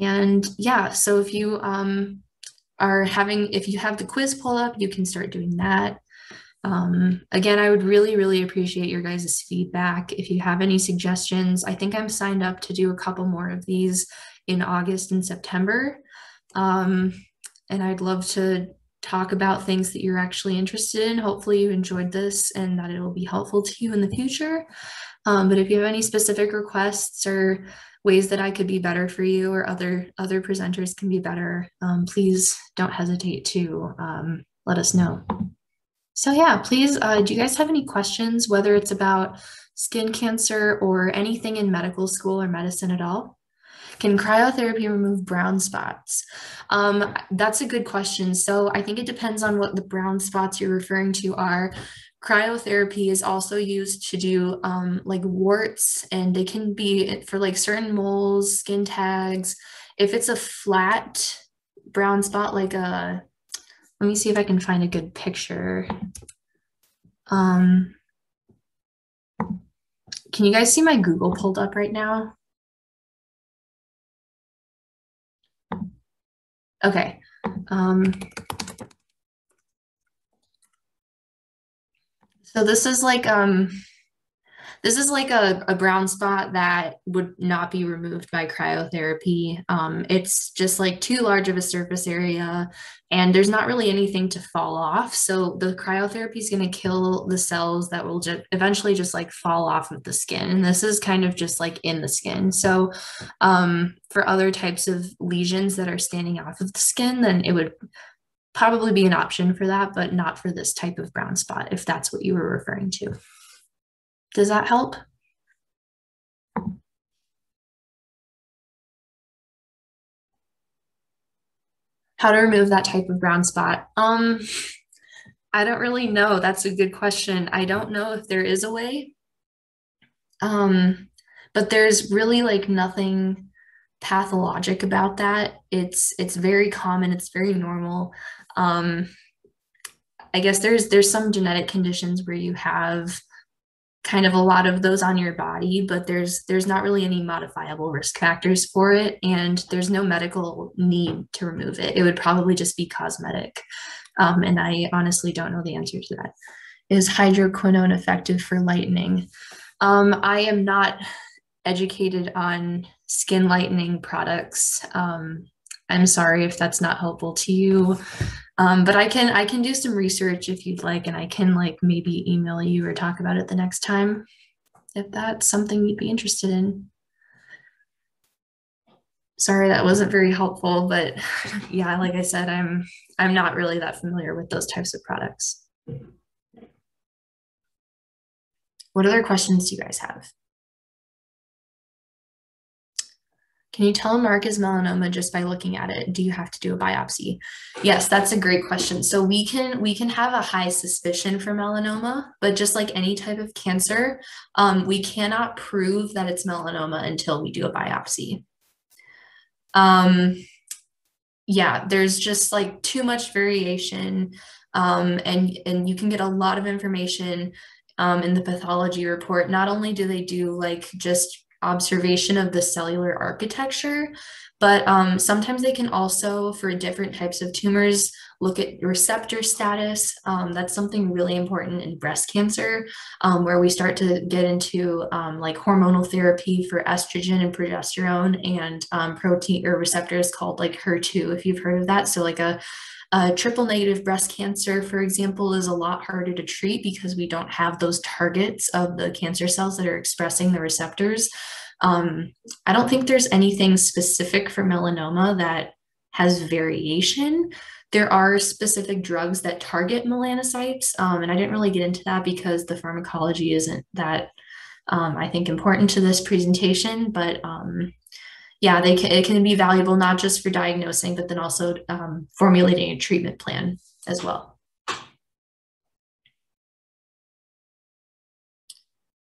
[SPEAKER 1] and yeah, so if you um, are having, if you have the quiz pull up, you can start doing that. Um, again, I would really, really appreciate your guys' feedback. If you have any suggestions, I think I'm signed up to do a couple more of these in August and September. Um, and I'd love to talk about things that you're actually interested in. Hopefully you enjoyed this and that it will be helpful to you in the future. Um, but if you have any specific requests or ways that I could be better for you or other other presenters can be better, um, please don't hesitate to um, let us know. So yeah, please, uh, do you guys have any questions, whether it's about skin cancer or anything in medical school or medicine at all? Can cryotherapy remove brown spots? Um, that's a good question. So I think it depends on what the brown spots you're referring to are. Cryotherapy is also used to do um, like warts, and they can be for like certain moles, skin tags. If it's a flat brown spot, like a, let me see if I can find a good picture. Um, can you guys see my Google pulled up right now? Okay. Um, So this is like um this is like a, a brown spot that would not be removed by cryotherapy. Um, it's just like too large of a surface area and there's not really anything to fall off. So the cryotherapy is going to kill the cells that will just eventually just like fall off of the skin. And this is kind of just like in the skin. So um, for other types of lesions that are standing off of the skin, then it would probably be an option for that, but not for this type of brown spot, if that's what you were referring to. Does that help? How to remove that type of brown spot? Um, I don't really know. That's a good question. I don't know if there is a way. Um, but there's really like nothing pathologic about that. It's it's very common, it's very normal. Um, I guess there's there's some genetic conditions where you have kind of a lot of those on your body, but there's there's not really any modifiable risk factors for it, and there's no medical need to remove it. It would probably just be cosmetic, um, and I honestly don't know the answer to that. Is hydroquinone effective for lightening? Um, I am not educated on skin lightening products. Um, I'm sorry if that's not helpful to you. Um, but I can I can do some research if you'd like, and I can like maybe email you or talk about it the next time if that's something you'd be interested in. Sorry that wasn't very helpful, but yeah, like I said, I'm I'm not really that familiar with those types of products. What other questions do you guys have? Can you tell a mark is melanoma just by looking at it? Do you have to do a biopsy? Yes, that's a great question. So we can we can have a high suspicion for melanoma, but just like any type of cancer, um, we cannot prove that it's melanoma until we do a biopsy. Um, yeah, there's just like too much variation, um, and and you can get a lot of information um, in the pathology report. Not only do they do like just observation of the cellular architecture, but um, sometimes they can also, for different types of tumors, look at receptor status. Um, that's something really important in breast cancer, um, where we start to get into um, like hormonal therapy for estrogen and progesterone and um, protein or receptors called like HER2, if you've heard of that. So, like a uh, triple negative breast cancer, for example, is a lot harder to treat because we don't have those targets of the cancer cells that are expressing the receptors. Um, I don't think there's anything specific for melanoma that has variation. There are specific drugs that target melanocytes, um, and I didn't really get into that because the pharmacology isn't that, um, I think, important to this presentation. But um, yeah, they can, it can be valuable not just for diagnosing, but then also um, formulating a treatment plan as well.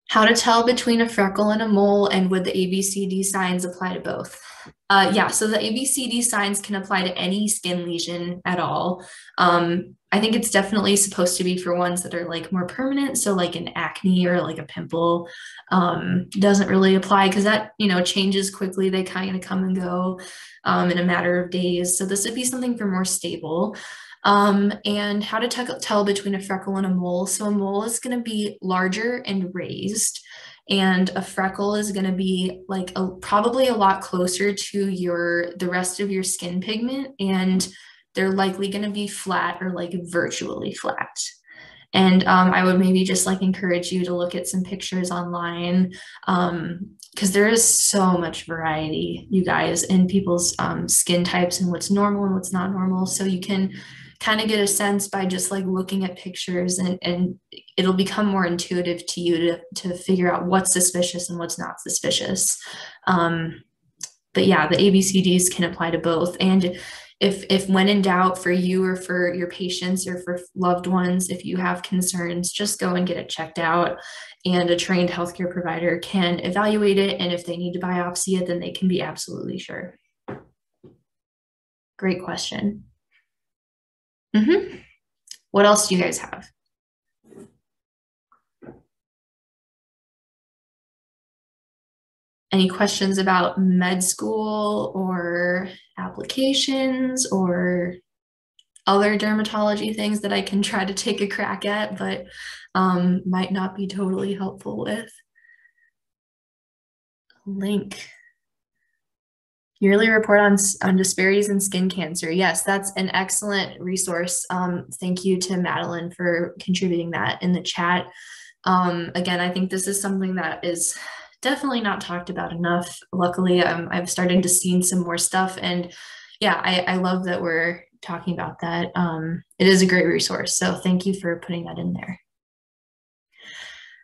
[SPEAKER 1] How to tell between a freckle and a mole, and would the ABCD signs apply to both? Uh, yeah, so the ABCD signs can apply to any skin lesion at all. Um, I think it's definitely supposed to be for ones that are like more permanent. So like an acne or like a pimple um, doesn't really apply because that, you know, changes quickly. They kind of come and go um, in a matter of days. So this would be something for more stable. Um, and how to tell between a freckle and a mole. So a mole is going to be larger and raised and a freckle is going to be like a, probably a lot closer to your the rest of your skin pigment and they're likely going to be flat or like virtually flat. And um, I would maybe just like encourage you to look at some pictures online because um, there is so much variety, you guys, in people's um, skin types and what's normal and what's not normal. So you can kind of get a sense by just like looking at pictures and, and it'll become more intuitive to you to, to figure out what's suspicious and what's not suspicious. Um, but yeah, the ABCDs can apply to both. And if if when in doubt for you or for your patients or for loved ones if you have concerns just go and get it checked out. And a trained healthcare provider can evaluate it and if they need to biopsy it then they can be absolutely sure. Great question. Mm-hmm. what else do you guys have? Any questions about med school or applications or other dermatology things that I can try to take a crack at, but um, might not be totally helpful with. Link. Yearly report on, on disparities in skin cancer. Yes, that's an excellent resource. Um, thank you to Madeline for contributing that in the chat. Um, again, I think this is something that is definitely not talked about enough. Luckily, um, I've started to see some more stuff, and yeah, I, I love that we're talking about that. Um, it is a great resource, so thank you for putting that in there.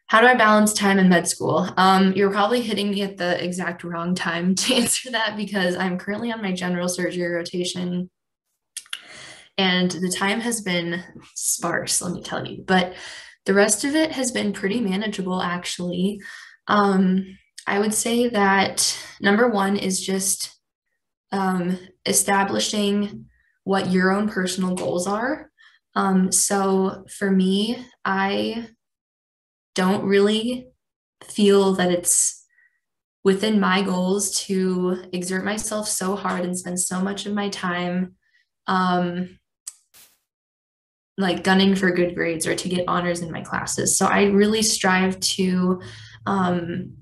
[SPEAKER 1] How do I balance time in med school? Um, you're probably hitting me at the exact wrong time to answer that because I'm currently on my general surgery rotation and the time has been sparse, let me tell you. But the rest of it has been pretty manageable, actually. Um, I would say that number one is just um, establishing what your own personal goals are. Um, so for me, I don't really feel that it's within my goals to exert myself so hard and spend so much of my time um, like gunning for good grades or to get honors in my classes. So I really strive to um,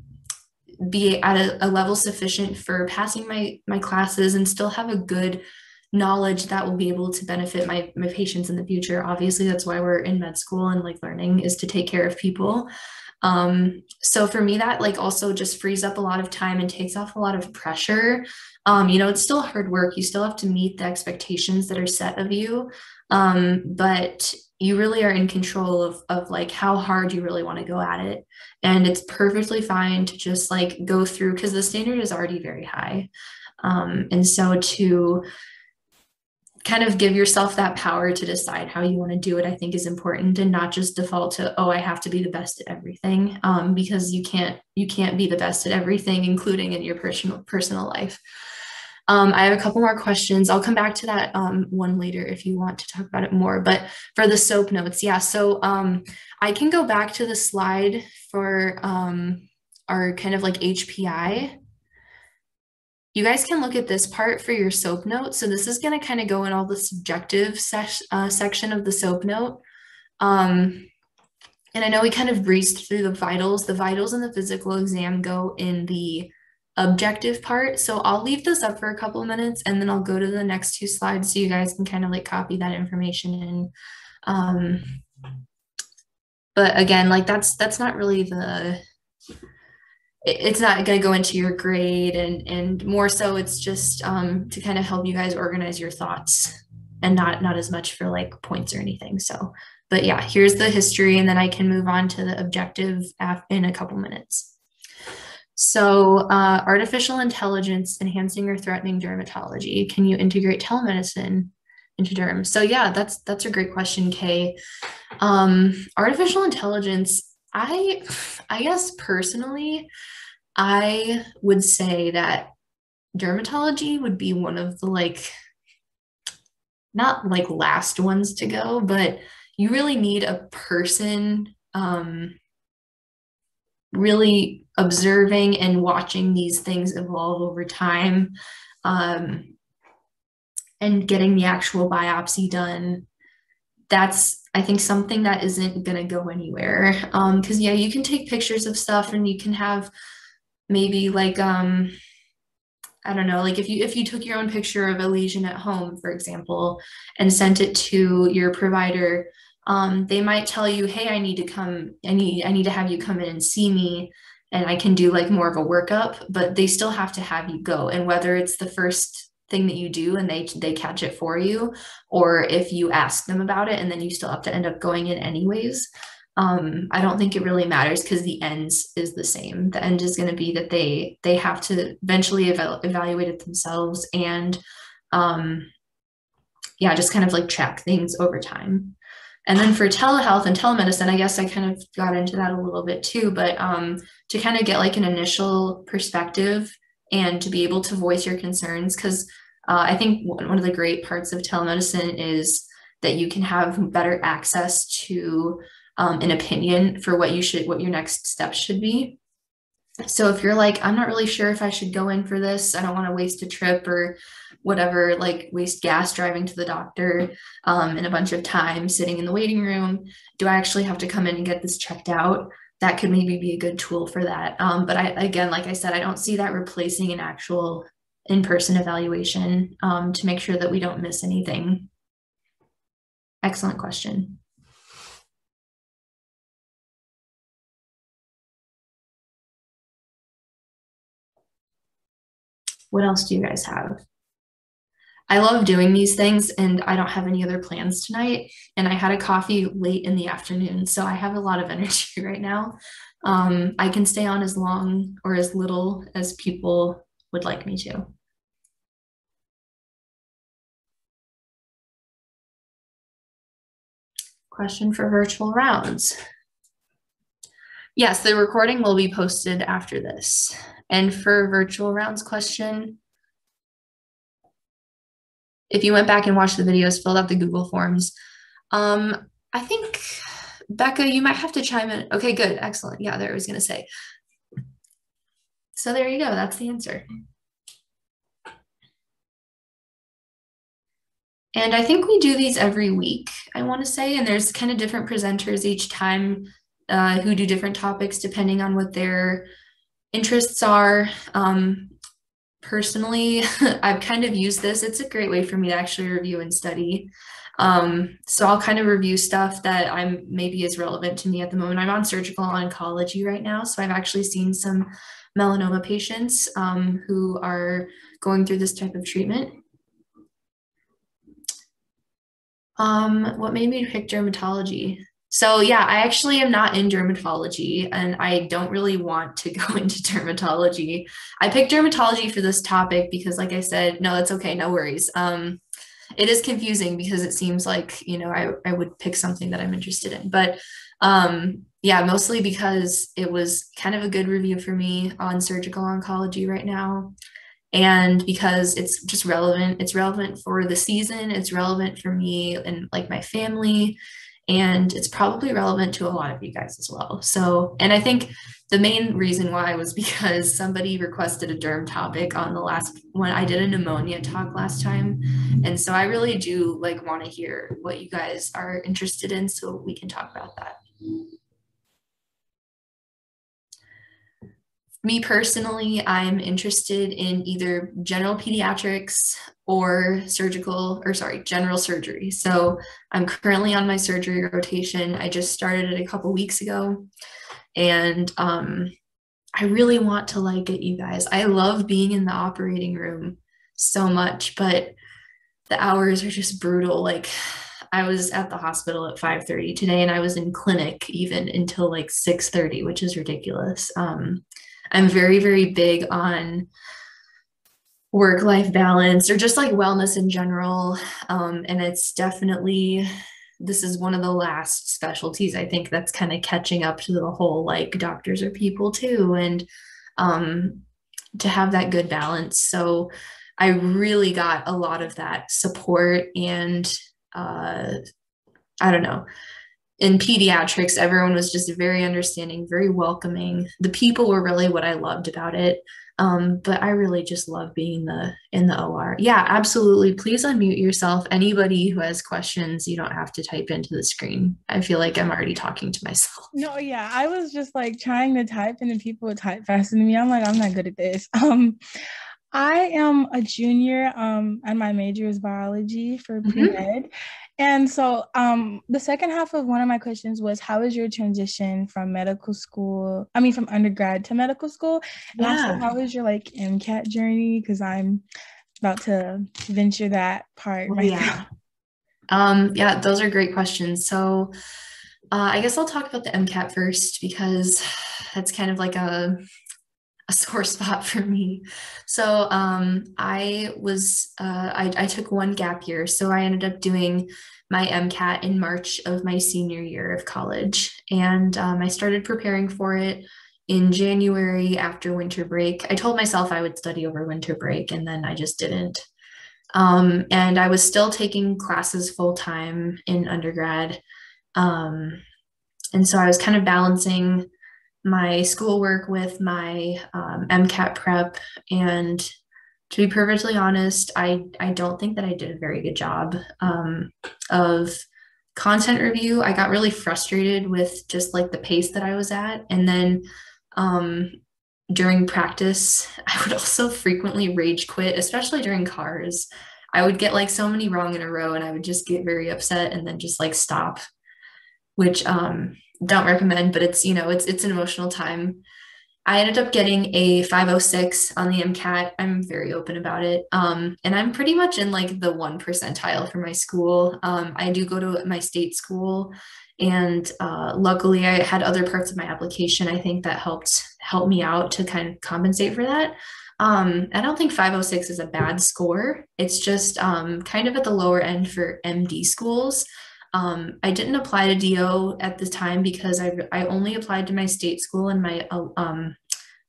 [SPEAKER 1] be at a, a, level sufficient for passing my my classes and still have a good knowledge that will be able to benefit my my patients in the future. Obviously that's why we're in med school and like learning is to take care of people Um, so for me, that like also just frees up a lot of time and takes off a lot of pressure. Um, you know, it's still hard work. You still have to meet the expectations that are set of you. Um, but you really are in control of, of like how hard you really want to go at it. And it's perfectly fine to just like go through because the standard is already very high. Um, and so to kind of give yourself that power to decide how you want to do it, I think is important and not just default to, oh, I have to be the best at everything. Um, because you can't, you can't be the best at everything, including in your personal personal life. Um, I have a couple more questions. I'll come back to that um, one later if you want to talk about it more. But for the SOAP notes, yeah, so um, I can go back to the slide for um, our kind of like HPI. You guys can look at this part for your SOAP note. So this is going to kind of go in all the subjective uh, section of the SOAP note. Um, and I know we kind of breezed through the vitals. The vitals and the physical exam go in the objective part. So I'll leave this up for a couple minutes and then I'll go to the next two slides so you guys can kind of like copy that information in. Um, but again, like that's that's not really the it's not going to go into your grade and and more so it's just um, to kind of help you guys organize your thoughts and not not as much for like points or anything so but yeah here's the history and then i can move on to the objective in a couple minutes so, uh, artificial intelligence enhancing or threatening dermatology. Can you integrate telemedicine into derm? So, yeah, that's that's a great question, Kay. Um, artificial intelligence. I, I guess personally, I would say that dermatology would be one of the like, not like last ones to go, but you really need a person um, really observing and watching these things evolve over time um, and getting the actual biopsy done that's i think something that isn't going to go anywhere because um, yeah you can take pictures of stuff and you can have maybe like um i don't know like if you if you took your own picture of a lesion at home for example and sent it to your provider um, they might tell you, hey, I need to come, I need, I need to have you come in and see me and I can do like more of a workup, but they still have to have you go. And whether it's the first thing that you do and they they catch it for you, or if you ask them about it and then you still have to end up going in anyways. Um, I don't think it really matters because the ends is the same. The end is going to be that they they have to eventually ev- evaluate it themselves and um, yeah, just kind of like track things over time. And then for telehealth and telemedicine, I guess I kind of got into that a little bit too, but um, to kind of get like an initial perspective and to be able to voice your concerns, because uh, I think one of the great parts of telemedicine is that you can have better access to um, an opinion for what you should, what your next step should be. So if you're like, I'm not really sure if I should go in for this, I don't want to waste a trip or whatever, like waste gas driving to the doctor um, and a bunch of time sitting in the waiting room. Do I actually have to come in and get this checked out? That could maybe be a good tool for that. Um, but I, again, like I said, I don't see that replacing an actual in-person evaluation um, to make sure that we don't miss anything. Excellent question. What else do you guys have? I love doing these things and I don't have any other plans tonight. And I had a coffee late in the afternoon, so I have a lot of energy right now. Um, I can stay on as long or as little as people would like me to. Question for virtual rounds. Yes, the recording will be posted after this. And for virtual rounds question, if you went back and watched the videos, filled out the Google Forms, um, I think, Becca, you might have to chime in. Okay, good. Excellent. Yeah, there I was going to say. So there you go. That's the answer. And I think we do these every week, I want to say, and there's kind of different presenters each time uh, who do different topics depending on what their interests are. Um, personally, I've kind of used this. It's a great way for me to actually review and study. Um, so I'll kind of review stuff that I'm maybe is relevant to me at the moment. I'm on surgical oncology right now, so I've actually seen some melanoma patients um, who are going through this type of treatment. Um, what made me pick dermatology? So yeah, I actually am not in dermatology and I don't really want to go into dermatology. I picked dermatology for this topic because like I said, no, it's okay, no worries. Um, it is confusing because it seems like, you know, I, I would pick something that I'm interested in. But um, yeah, mostly because it was kind of a good review for me on surgical oncology right now and because it's just relevant it's relevant for the season it's relevant for me and like my family and it's probably relevant to a lot of you guys as well. So and i think the main reason why was because somebody requested a derm topic on the last one i did a pneumonia talk last time. And so i really do like want to hear what you guys are interested in so we can talk about that Me personally, I'm interested in either general pediatrics or surgical, or sorry, general surgery. So I'm currently on my surgery rotation. I just started it a couple weeks ago. And um, I really want to like it, you guys. I love being in the operating room so much, but the hours are just brutal. Like I was at the hospital at 5:30 today and I was in clinic even until like 6:30, which is ridiculous. Um, I'm very, very big on work life balance or just like wellness in general. Um, and it's definitely, this is one of the last specialties I think that's kind of catching up to the whole like doctors are people too. And um, to have that good balance. So I really got a lot of that support and uh, I don't know in pediatrics, everyone was just very understanding, very welcoming. The people were really what I loved about it. Um, but I really just love being the in the OR. Yeah, absolutely. Please unmute yourself. Anybody who has questions, you don't have to type into the screen. I feel like I'm already talking to myself.
[SPEAKER 2] No, yeah, I was just like trying to type, and then people would type faster than me. I'm like, I'm not good at this. Um, I am a junior, um, and my major is biology for mm-hmm. pre med. And so um, the second half of one of my questions was how is your transition from medical school, I mean from undergrad to medical school? And yeah. also how is your like MCAT journey? Because I'm about to venture that part right yeah. now.
[SPEAKER 1] Um, yeah, those are great questions. So uh, I guess I'll talk about the MCAT first because it's kind of like a a sore spot for me. So um, I was uh, I, I took one gap year, so I ended up doing my MCAT in March of my senior year of college, and um, I started preparing for it in January after winter break. I told myself I would study over winter break, and then I just didn't. Um, and I was still taking classes full time in undergrad. Um, and so I was kind of balancing my schoolwork with my um, MCAT prep. And to be perfectly honest, I, I don't think that I did a very good job um, of content review. I got really frustrated with just like the pace that I was at. And then um, during practice, I would also frequently rage quit, especially during CARS. I would get like so many wrong in a row and I would just get very upset and then just like stop, which um, don't recommend, but it's, you know, it's it's an emotional time. I ended up getting a 506 on the MCAT. I'm very open about it. Um, and I'm pretty much in like the one percentile for my school. Um, I do go to my state school and uh, luckily I had other parts of my application I think that helped help me out to kind of compensate for that. Um, I don't think 506 is a bad score. It's just um, kind of at the lower end for MD schools. Um, I didn't apply to DO at the time because I, I only applied to my state school and my uh, um,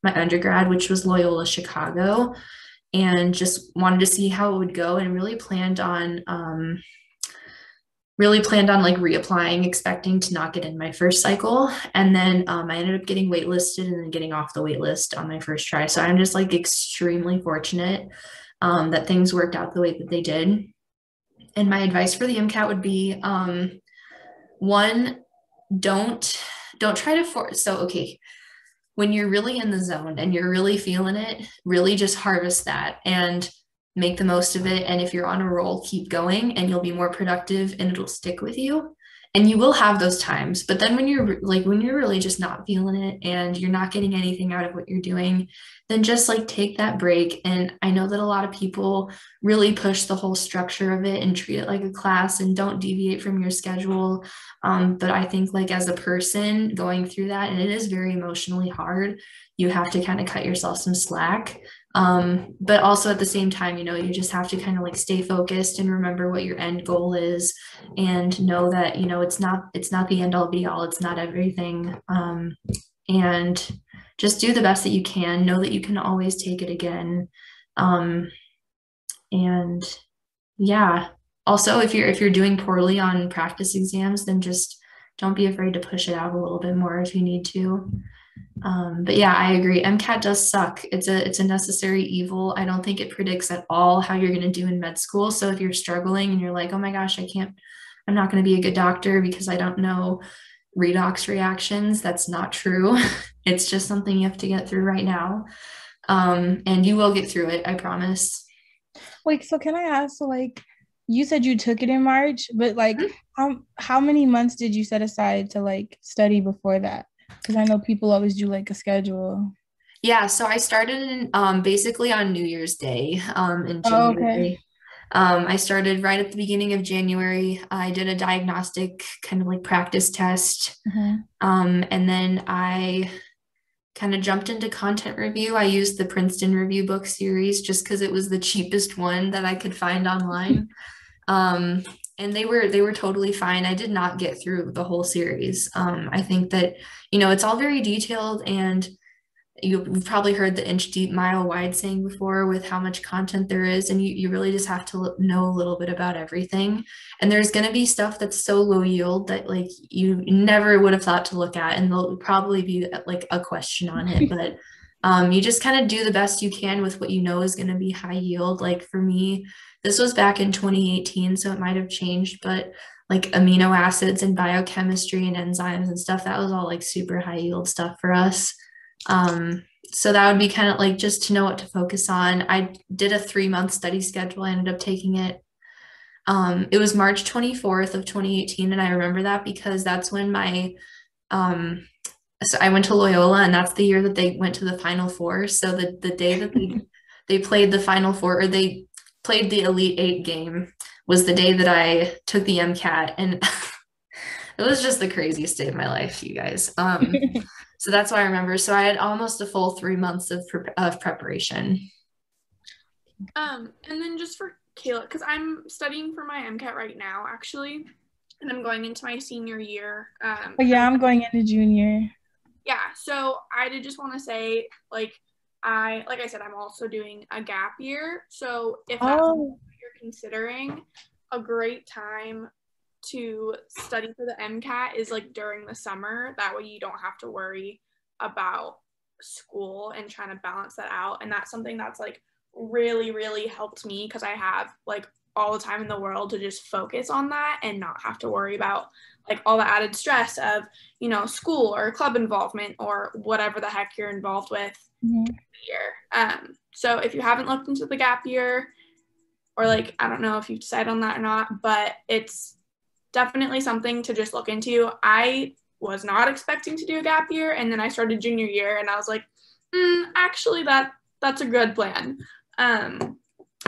[SPEAKER 1] my undergrad, which was Loyola Chicago, and just wanted to see how it would go and really planned on um, really planned on like reapplying, expecting to not get in my first cycle. And then um, I ended up getting waitlisted and then getting off the waitlist on my first try. So I'm just like extremely fortunate um, that things worked out the way that they did and my advice for the MCAT would be um, one, don't don't try to force. So okay, when you're really in the zone and you're really feeling it, really just harvest that and make the most of it. And if you're on a roll, keep going and you'll be more productive and it'll stick with you. And you will have those times. But then when you're like, when you're really just not feeling it and you're not getting anything out of what you're doing, then just like take that break. And I know that a lot of people really push the whole structure of it and treat it like a class and don't deviate from your schedule. Um, but I think, like, as a person going through that, and it is very emotionally hard, you have to kind of cut yourself some slack. Um, but also at the same time, you know, you just have to kind of like stay focused and remember what your end goal is and know that, you know, it's not, it's not the end all be all, it's not everything. Um, and just do the best that you can. Know that you can always take it again. Um, and yeah, also if you're if you're doing poorly on practice exams, then just don't be afraid to push it out a little bit more if you need to. Um, but yeah, I agree. MCAT does suck. It's a it's a necessary evil. I don't think it predicts at all how you're going to do in med school. So if you're struggling and you're like, oh my gosh, I can't, I'm not going to be a good doctor because I don't know redox reactions. That's not true. it's just something you have to get through right now. Um, and you will get through it, I promise.
[SPEAKER 2] Wait, so can I ask, so like, you said you took it in March, but like, mm-hmm. how how many months did you set aside to like study before that? Because I know people always do like a schedule.
[SPEAKER 1] Yeah, so I started in um, basically on New Year's Day um, in January. Oh, okay. Um, I started right at the beginning of January. I did a diagnostic kind of like practice test. Mm-hmm. Um, and then I kind of jumped into content review. I used the Princeton Review book series just because it was the cheapest one that I could find online. Um, and they were they were totally fine. I did not get through the whole series. Um, I think that you know it's all very detailed and you've probably heard the inch deep mile wide saying before with how much content there is and you, you really just have to know a little bit about everything and there's going to be stuff that's so low yield that like you never would have thought to look at and there'll probably be like a question on it but um, you just kind of do the best you can with what you know is going to be high yield like for me this was back in 2018 so it might have changed but like amino acids and biochemistry and enzymes and stuff that was all like super high yield stuff for us um, so that would be kind of like just to know what to focus on. I did a three month study schedule. I ended up taking it. Um, it was March 24th of 2018. And I remember that because that's when my, um, so I went to Loyola and that's the year that they went to the final four. So the, the day that they, they played the final four or they played the elite eight game was the day that I took the MCAT and it was just the craziest day of my life, you guys. Um, so that's why I remember. So I had almost a full three months of, pre- of preparation.
[SPEAKER 3] Um, and then just for Kayla, because I'm studying for my MCAT right now, actually, and I'm going into my senior year. Um,
[SPEAKER 2] oh, yeah, I'm going into junior.
[SPEAKER 3] Yeah, so I did just want to say, like, I like I said, I'm also doing a gap year. So if that's oh. what you're considering, a great time to study for the MCAT is like during the summer. That way you don't have to worry about school and trying to balance that out. And that's something that's like really, really helped me because I have like all the time in the world to just focus on that and not have to worry about like all the added stress of, you know, school or club involvement or whatever the heck you're involved with mm-hmm. year. Um, so if you haven't looked into the gap year, or like I don't know if you decide on that or not, but it's definitely something to just look into. I was not expecting to do a gap year, and then I started junior year, and I was like, mm, actually, that that's a good plan. Um,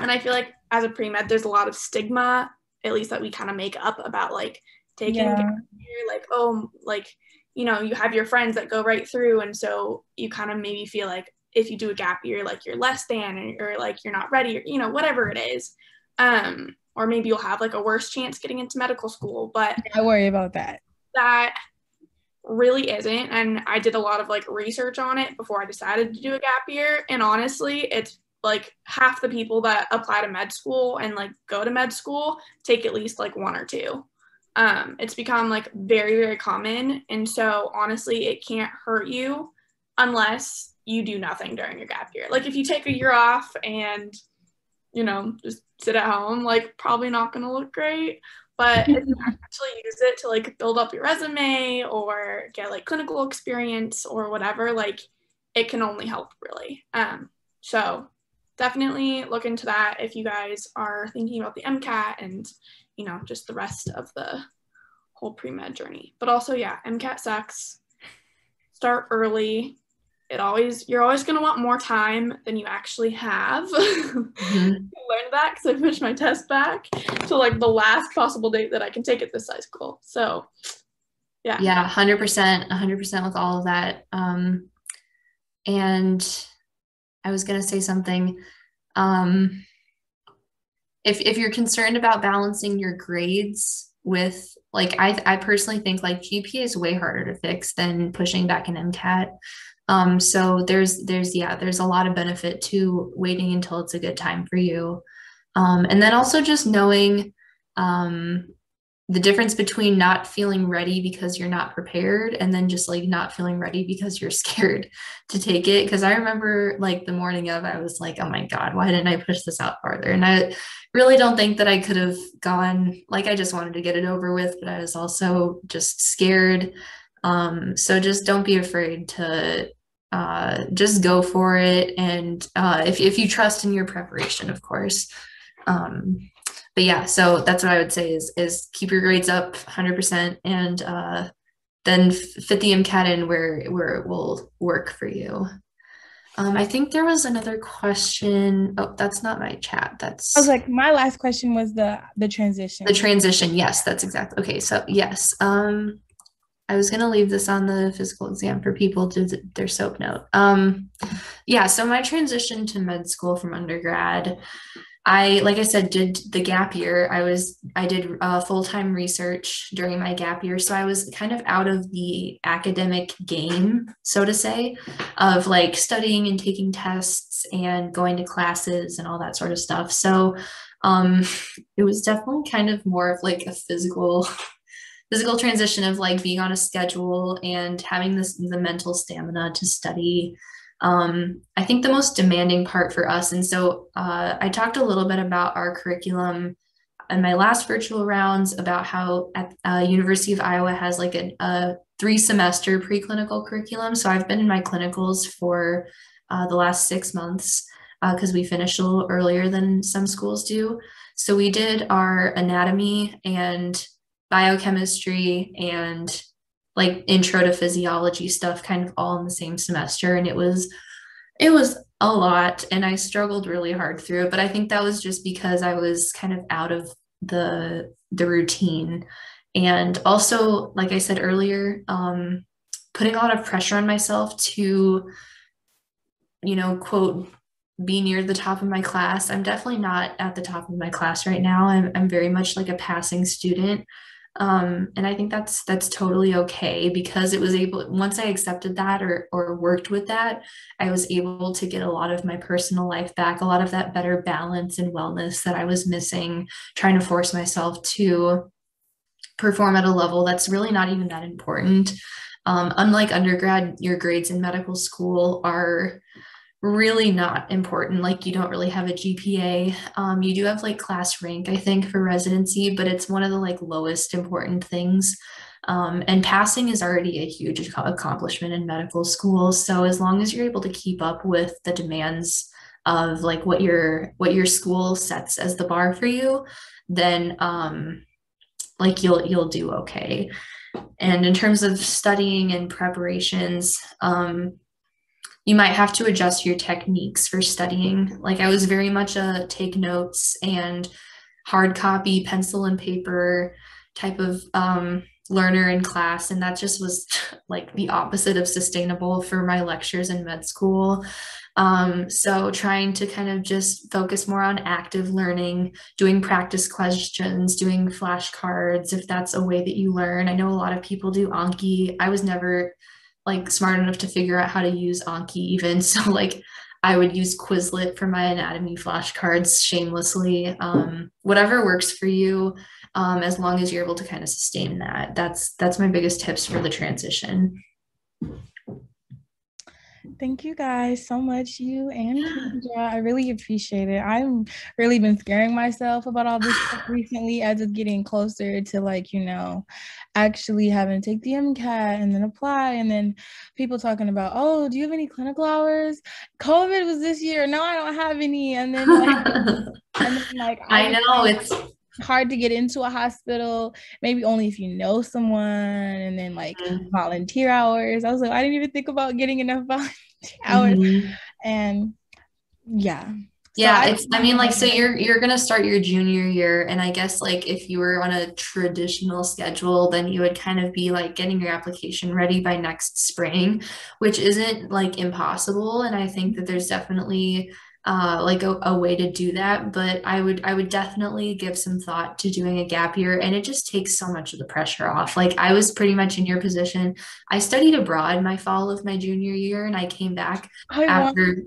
[SPEAKER 3] and I feel like as a pre med, there's a lot of stigma, at least that we kind of make up about like taking yeah. gap year, like oh, like you know, you have your friends that go right through, and so you kind of maybe feel like if you do a gap year, like you're less than, or, or like you're not ready, or you know, whatever it is. Um, or maybe you'll have like a worse chance getting into medical school. But
[SPEAKER 2] I worry about that.
[SPEAKER 3] That really isn't. And I did a lot of like research on it before I decided to do a gap year. And honestly, it's like half the people that apply to med school and like go to med school take at least like one or two. Um, it's become like very, very common. And so honestly, it can't hurt you unless you do nothing during your gap year. Like if you take a year off and you know, just sit at home, like probably not gonna look great. But if you actually use it to like build up your resume or get like clinical experience or whatever, like it can only help really. Um, so definitely look into that if you guys are thinking about the MCAT and, you know, just the rest of the whole pre med journey. But also, yeah, MCAT sucks. Start early. It always, you're always going to want more time than you actually have. Mm-hmm. learned that because I pushed my test back to like the last possible date that I can take at this high school. So, yeah.
[SPEAKER 1] Yeah, 100%, 100% with all of that. Um, and I was going to say something. Um, if, if you're concerned about balancing your grades with like I, I personally think like GPA is way harder to fix than pushing back an MCAT. Um, so there's there's yeah there's a lot of benefit to waiting until it's a good time for you, um, and then also just knowing um, the difference between not feeling ready because you're not prepared and then just like not feeling ready because you're scared to take it. Because i remember like the morning of i was like oh my god why didn't i push this out farther? And i really don't think that i could have gone like i just wanted to get it over with but i was also just scared. Um, so just don't be afraid to uh, just go for it and uh, if, if you trust in your preparation of course. Um, but yeah, so that's what I would say is is keep your grades up 100% and uh, then fit the MCAT in where where it will work for you. Um, I think there was another question. Oh, that's not my chat. That's
[SPEAKER 2] I was like, my last question was the the transition.
[SPEAKER 1] The transition, yes, that's exactly okay. So yes, um, I was gonna leave this on the physical exam for people to do their soap note. Um, yeah, so my transition to med school from undergrad, I, like I said, did the gap year. I was, I did uh, full time research during my gap year. So I was kind of out of the academic game, so to say, of like studying and taking tests and going to classes and all that sort of stuff. So um, it was definitely kind of more of like a physical physical transition of like being on a schedule and having this the mental stamina to study um, I think the most demanding part for us, and so uh, I talked a little bit about our curriculum in my last virtual rounds about how at uh, University of Iowa has like a, a three semester preclinical curriculum. So I've been in my clinicals for uh, the last six months because uh, we finished a little earlier than some schools do. So we did our anatomy and biochemistry and like intro to physiology stuff kind of all in the same semester and it was it was a lot and I struggled really hard through it but I think that was just because I was kind of out of the the routine and also like I said earlier um putting a lot of pressure on myself to you know quote be near the top of my class. I'm definitely not at the top of my class right now. I'm, I'm very much like a passing student. Um, and I think that's that's totally okay because it was able once I accepted that or or worked with that, I was able to get a lot of my personal life back, a lot of that better balance and wellness that I was missing, trying to force myself to perform at a level that's really not even that important. Um, unlike undergrad, your grades in medical school are really not important. Like you don't really have a GPA. Um, you do have like class rank, I think, for residency, but it's one of the like lowest important things. Um, and passing is already a huge accomplishment in medical school. So as long as you're able to keep up with the demands of like what your what your school sets as the bar for you, then um, like you'll you'll do okay. And in terms of studying and preparations, um, you might have to adjust your techniques for studying. Like I was very much a take notes and hard copy, pencil and paper type of um, learner in class. And that just was like the opposite of sustainable for my lectures in med school. Um, so trying to kind of just focus more on active learning, doing practice questions, doing flashcards, if that's a way that you learn. I know a lot of people do Anki. I was never like smart enough to figure out how to use Anki even. So like I would use Quizlet for my anatomy flashcards shamelessly. Um, whatever works for you, um, as long as you're able to kind of sustain that. That's that's my biggest tips for the transition.
[SPEAKER 2] Thank you guys so much, you and Kendra. I really appreciate it. I've really been scaring myself about all this stuff recently as it's getting closer to like, you know, actually having to take the MCAT and then apply. And then people talking about, oh, do you have any clinical hours? COVID was this year. No, I don't have any. And then like, and then,
[SPEAKER 1] like I, I know it's
[SPEAKER 2] hard to get into a hospital maybe only if you know someone and then like mm-hmm. volunteer hours i was like i didn't even think about getting enough volunteer hours mm-hmm. and yeah
[SPEAKER 1] yeah so it's I, I mean like so you're you're gonna start your junior year and i guess like if you were on a traditional schedule then you would kind of be like getting your application ready by next spring which isn't like impossible and i think that there's definitely uh, like a, a way to do that but i would i would definitely give some thought to doing a gap year and it just takes so much of the pressure off. Like i was pretty much in your position. I studied abroad my fall of my junior year and i came back I after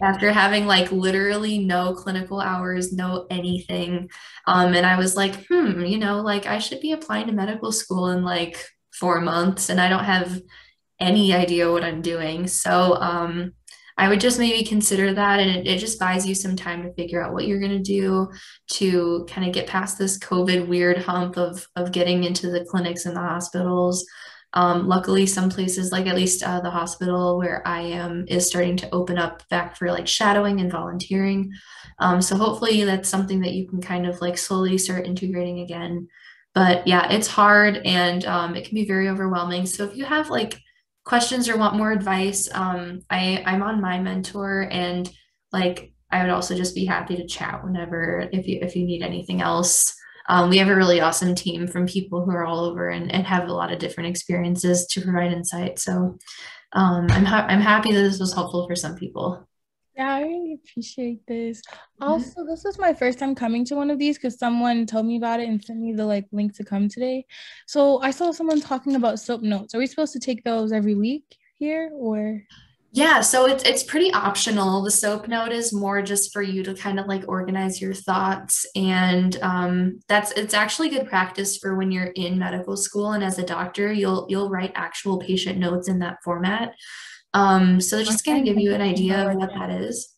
[SPEAKER 1] after having like literally no clinical hours no anything. Um and i was like hmm you know like i should be applying to medical school in like four months and i don't have any idea what i'm doing. So um I would just maybe consider that. And it, it just buys you some time to figure out what you're going to do to kind of get past this COVID weird hump of, of getting into the clinics and the hospitals. Um, luckily, some places, like at least uh, the hospital where I am, is starting to open up back for like shadowing and volunteering. Um, so hopefully that's something that you can kind of like slowly start integrating again. But yeah, it's hard and um, it can be very overwhelming. So if you have like questions or want more advice, um, I, I'm on my mentor and like I would also just be happy to chat whenever if you if you need anything else. Um, we have a really awesome team from people who are all over and, and have a lot of different experiences to provide insight. So um, I'm ha- I'm happy that this was helpful for some people.
[SPEAKER 2] Yeah, I really appreciate this. Mm-hmm. Also, this was my first time coming to one of these because someone told me about it and sent me the like link to come today. So I saw someone talking about soap notes. Are we supposed to take those every week here or?
[SPEAKER 1] Yeah, so it's it's pretty optional. The soap note is more just for you to kind of like organize your thoughts, and um, that's it's actually good practice for when you're in medical school and as a doctor, you'll you'll write actual patient notes in that format. Um, so just kind of give you an idea of what that is.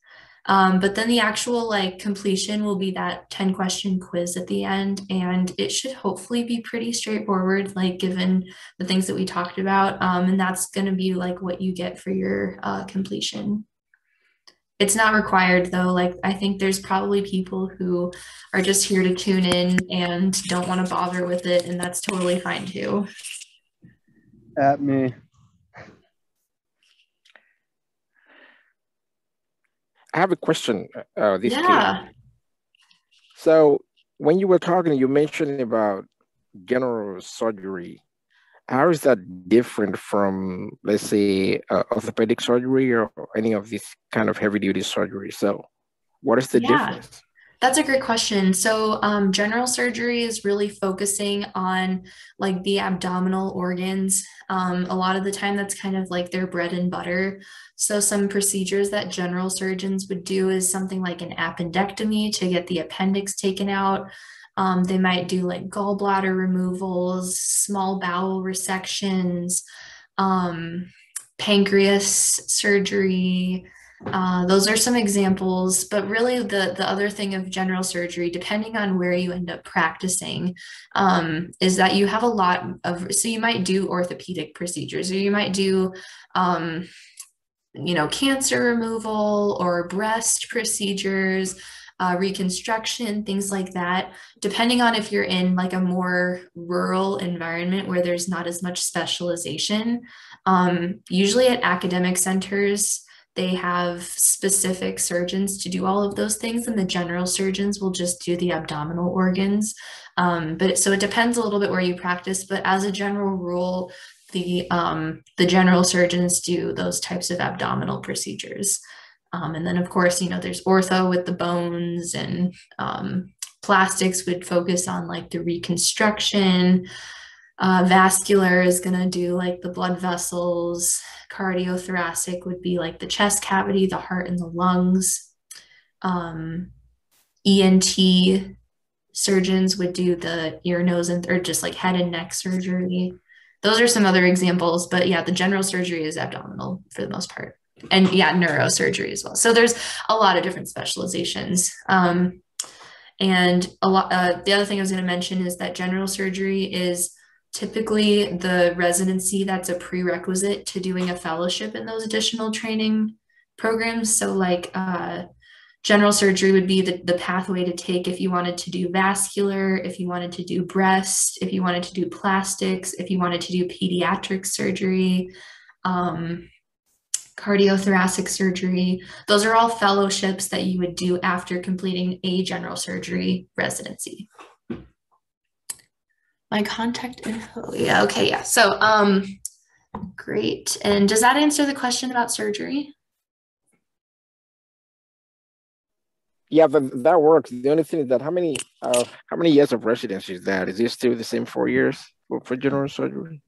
[SPEAKER 1] Um, but then the actual like completion will be that 10 question quiz at the end, and it should hopefully be pretty straightforward, like given the things that we talked about. Um, and that's going to be like what you get for your uh, completion. It's not required though. Like, I think there's probably people who are just here to tune in and don't want to bother with it, and that's totally fine too.
[SPEAKER 4] At me. I have a question. Uh, this yeah. So when you were talking, you mentioned about general surgery. How is that different from, let's say, uh, orthopedic surgery or any of these kind of heavy duty surgery? So, what is the yeah. difference?
[SPEAKER 1] That's a great question. So, um, general surgery is really focusing on like the abdominal organs. Um, a lot of the time, that's kind of like their bread and butter. So, some procedures that general surgeons would do is something like an appendectomy to get the appendix taken out. Um, they might do like gallbladder removals, small bowel resections, um, pancreas surgery. Uh, those are some examples, but really the, the other thing of general surgery, depending on where you end up practicing, um, is that you have a lot of, so you might do orthopedic procedures or you might do, um, you know, cancer removal or breast procedures, uh, reconstruction, things like that, depending on if you're in like a more rural environment where there's not as much specialization. Um, usually at academic centers, they have specific surgeons to do all of those things and the general surgeons will just do the abdominal organs. Um, but so it depends a little bit where you practice but as a general rule the um, the general surgeons do those types of abdominal procedures. Um, and then of course you know there's ortho with the bones and um, plastics would focus on like the reconstruction uh, vascular is going to do like the blood vessels cardiothoracic would be like the chest cavity, the heart, and the lungs. Um, ENT surgeons would do the ear, nose, and or just like head and neck surgery. those are some other examples, but yeah, the general surgery is abdominal for the most part. And yeah, neurosurgery as well. So there's a lot of different specializations. Um, and a lot, uh, the other thing I was going to mention is that general surgery is typically the residency that's a prerequisite to doing a fellowship in those additional training programs. So like uh, general surgery would be the, the pathway to take if you wanted to do vascular, if you wanted to do breast, if you wanted to do plastics, if you wanted to do pediatric surgery, um, cardiothoracic surgery. Those are all fellowships that you would do after completing a general surgery residency. My contact info. Yeah, okay, yeah. So um great. And does that answer the question about surgery?
[SPEAKER 4] Yeah, but that works. The only thing is that how many uh, how many years of residency is that? Is it still the same four years for, for general surgery?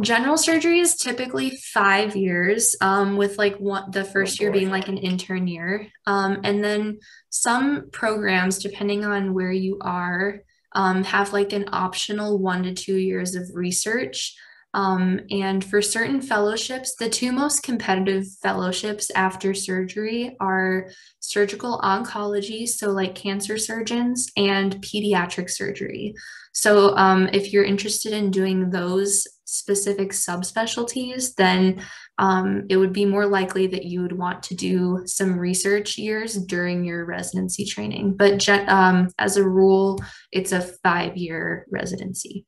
[SPEAKER 1] General surgery is typically five years, um, with like one the first year being like an intern year, um, and then some programs, depending on where you are, um, have like an optional one to two years of research. Um, and for certain fellowships, the two most competitive fellowships after surgery are surgical oncology, so like cancer surgeons, and pediatric surgery. So um, if you're interested in doing those specific subspecialties, then um, it would be more likely that you would want to do some research years during your residency training. But um, as a rule, it's a five year residency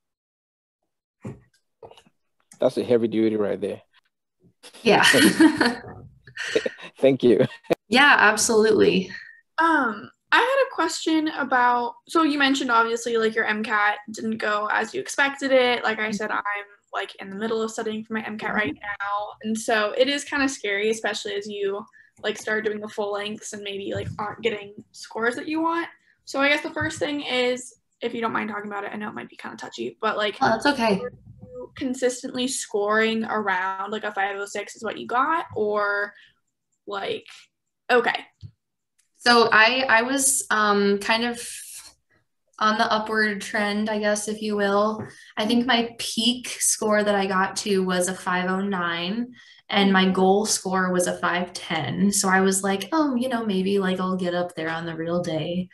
[SPEAKER 4] that's a heavy duty right there.
[SPEAKER 1] Yeah.
[SPEAKER 4] Thank you.
[SPEAKER 1] Yeah, absolutely.
[SPEAKER 3] Um, I had a question about so you mentioned obviously like your MCAT didn't go as you expected it. Like I said, I'm like in the middle of studying for my MCAT right now. And so it is kind of scary, especially as you like start doing the full lengths and maybe like aren't getting scores that you want. So I guess the first thing is if you don't mind talking about it, I know it might be kind of touchy, but like
[SPEAKER 1] oh, that's okay
[SPEAKER 3] consistently scoring around like a 506 is what you got or like okay
[SPEAKER 1] so i i was um kind of on the upward trend i guess if you will i think my peak score that i got to was a 509 and my goal score was a 510 so i was like oh you know maybe like i'll get up there on the real day.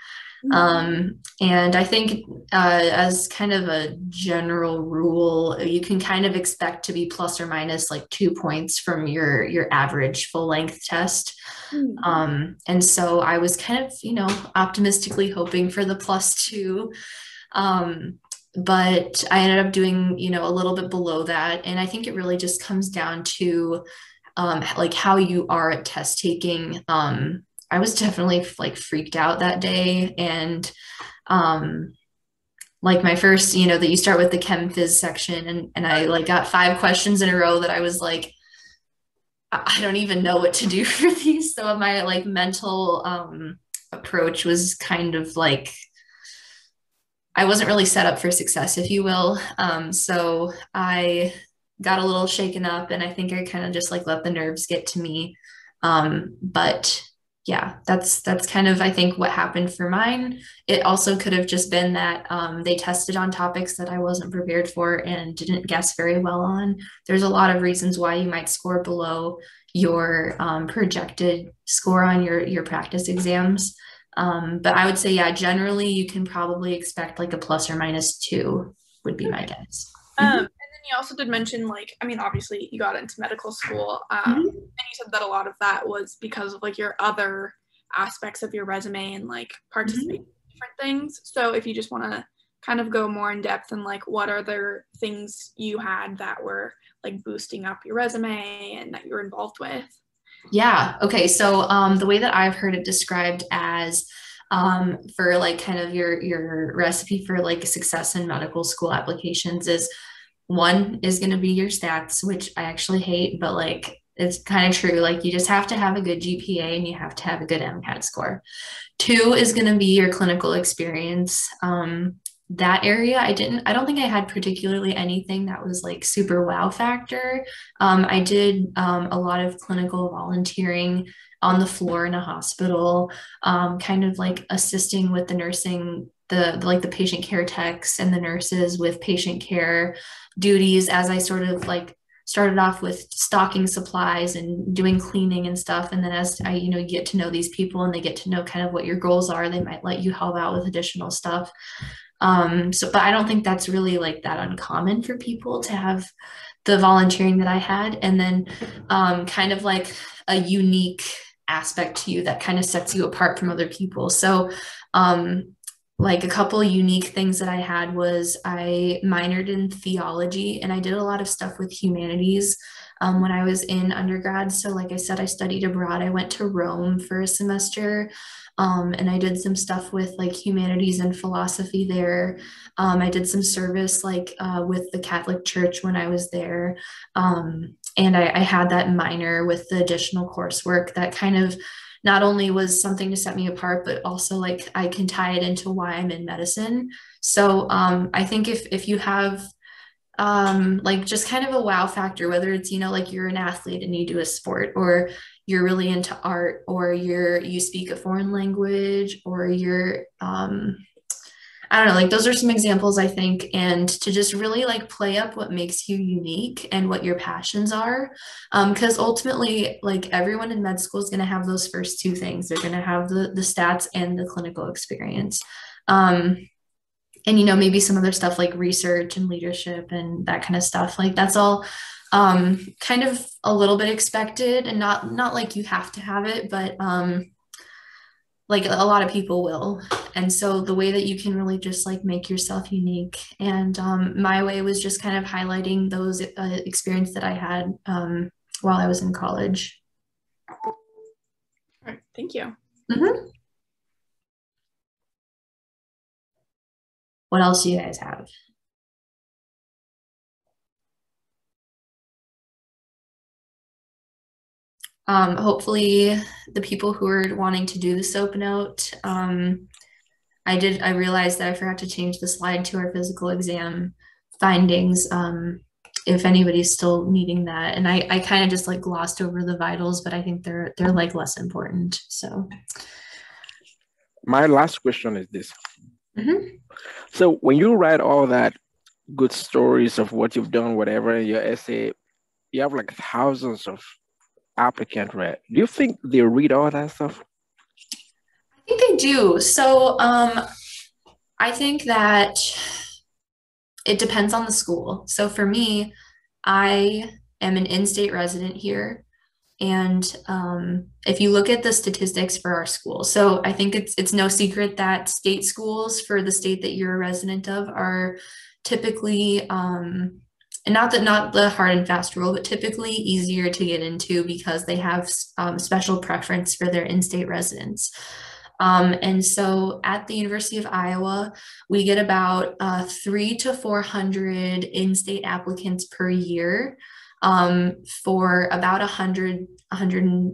[SPEAKER 1] Um, and I think, uh, as kind of a general rule, you can kind of expect to be plus or minus like two points from your your average full length test. Mm-hmm. Um, and so I was kind of, you know, optimistically hoping for the plus two. Um, but I ended up doing, you know, a little bit below that. And I think it really just comes down to um, like how you are at test taking. Um, I was definitely like freaked out that day. And um, like my first, you know, that you start with the chem phys section and, and I like got five questions in a row that I was like, I don't even know what to do for these. So my like mental um, approach was kind of like, I wasn't really set up for success, if you will. Um, so I got a little shaken up and I think I kind of just like let the nerves get to me. Um, but yeah, that's that's kind of I think what happened for mine. It also could have just been that um, they tested on topics that I wasn't prepared for and didn't guess very well on. There's a lot of reasons why you might score below your um, projected score on your your practice exams. Um, but I would say, yeah, generally you can probably expect like a plus or minus two would be my guess.
[SPEAKER 3] Um, you also did mention like, I mean, obviously you got into medical school, um, mm-hmm. and you said that a lot of that was because of like your other aspects of your resume and like participating mm-hmm. in different things. So if you just want to kind of go more in depth and like what other things you had that were like boosting up your resume and that you were involved with.
[SPEAKER 1] Yeah. Okay. So um, the way that I've heard it described as um, for like kind of your your recipe for like success in medical school applications is one is going to be your stats, which I actually hate, but like it's kind of true. Like you just have to have a good GPA and you have to have a good MCAT score. Two is going to be your clinical experience. Um, that area i didn't i don't think i had particularly anything that was like super wow factor um, i did um, a lot of clinical volunteering on the floor in a hospital um, kind of like assisting with the nursing the like the patient care techs and the nurses with patient care duties as I sort of like started off with stocking supplies and doing cleaning and stuff. And then as i you know get to know these people and they get to know kind of what your goals are they might let you help out with additional stuff. Um so but i don't think that's really like that uncommon for people to have the volunteering that i had. And then um kind of like a unique aspect to you that kind of sets you apart from other people. So um like a couple unique things that I had was I minored in theology and I did a lot of stuff with humanities um, when I was in undergrad. So, like I said, I studied abroad. I went to Rome for a semester um, and I did some stuff with like humanities and philosophy there. Um, I did some service like uh, with the Catholic Church when I was there. Um, and I, I had that minor with the additional coursework that kind of not only was something to set me apart, but also like I can tie it into why I'm in medicine. So um, I think if if you have um, like just kind of a wow factor, whether it's you know like you're an athlete and you do a sport, or you're really into art, or you're you speak a foreign language, or you're um, I don't know, like those are some examples I think, and to just really like play up what makes you unique and what your passions are. Because um, ultimately, like everyone in med school is going to have those first two things. They're going to have the, the stats and the clinical experience. Um, and, you know, maybe some other stuff like research and leadership and that kind of stuff. Like that's all um, kind of a little bit expected and not, not like you have to have it, but um, like a lot of people will. And so the way that you can really just like make yourself unique. And um, my way was just kind of highlighting those uh, experience that i had um, while i was in college.
[SPEAKER 3] All right. Thank you.
[SPEAKER 1] Mm-hmm. what else do you guys have um, hopefully the people who are wanting to do the soap note um, i did i realized that i forgot to change the slide to our physical exam findings um, if anybody's still needing that. And i i kind of just like glossed over the vitals but i think they're they're like less important so.
[SPEAKER 4] My last question is this.
[SPEAKER 1] Mm-hmm.
[SPEAKER 4] so when you write all that good stories of what you've done whatever in your essay you have like thousands of applicant read. Do you think they read all that stuff?
[SPEAKER 1] I think they do. So um, I think that it depends on the school. So for me, I am an in-state resident here. And um, if you look at the statistics for our school, so I think it's it's no secret that state schools for the state that you're a resident of are typically um, and not that not the hard and fast rule, but typically easier to get into because they have um, special preference for their in-state residents. Um, and so at the University of Iowa, we get about uh, three to 400 in-state applicants per year um, for about 100, 100,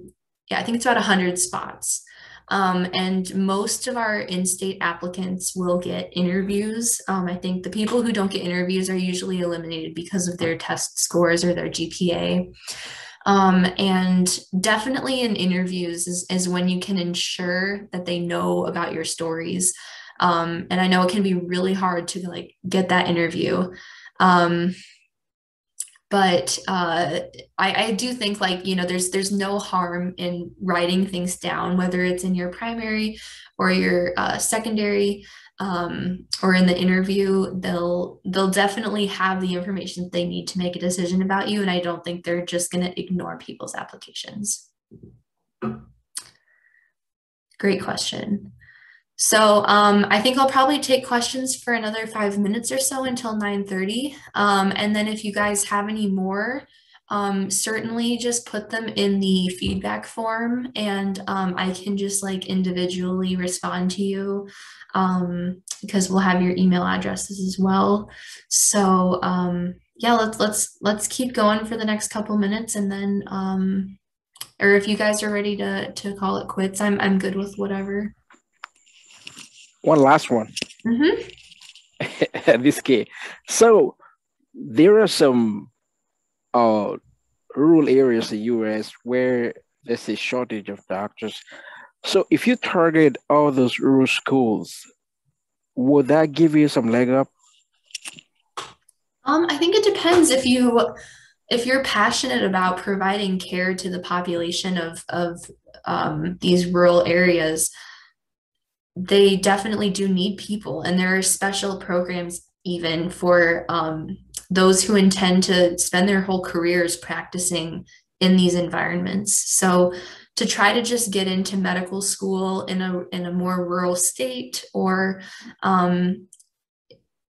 [SPEAKER 1] yeah, I think it's about 100 spots. Um, and most of our in-state applicants will get interviews. Um, I think the people who don't get interviews are usually eliminated because of their test scores or their GPA. Um, and definitely in interviews is, is when you can ensure that they know about your stories. Um, and I know it can be really hard to like get that interview. But uh, I, I do think like you know there's there's no harm in writing things down whether it's in your primary or your uh, secondary um, or in the interview. They'll they'll definitely have the information they need to make a decision about you and i don't think they're just going to ignore people's applications. Great question so um, I think I'll probably take questions for another five minutes or so until 9.30. Um, and then if you guys have any more, um, certainly just put them in the feedback form and um, I can just like individually respond to you um, because we'll have your email addresses as well. So um, yeah, let's let's let's keep going for the next couple minutes and then or if you guys are ready to to call it quits, I'm I'm good with whatever
[SPEAKER 4] one last one.
[SPEAKER 1] Mm-hmm.
[SPEAKER 4] this key. So there are some uh, rural areas in the US where there's a shortage of doctors. So if you target all those rural schools, would that give you some leg up?
[SPEAKER 1] Um, I think it depends if you if you're passionate about providing care to the population of of um, these rural areas, they definitely do need people, and there are special programs even for um, those who intend to spend their whole careers practicing in these environments. So to try to just get into medical school in a in a more rural state or um,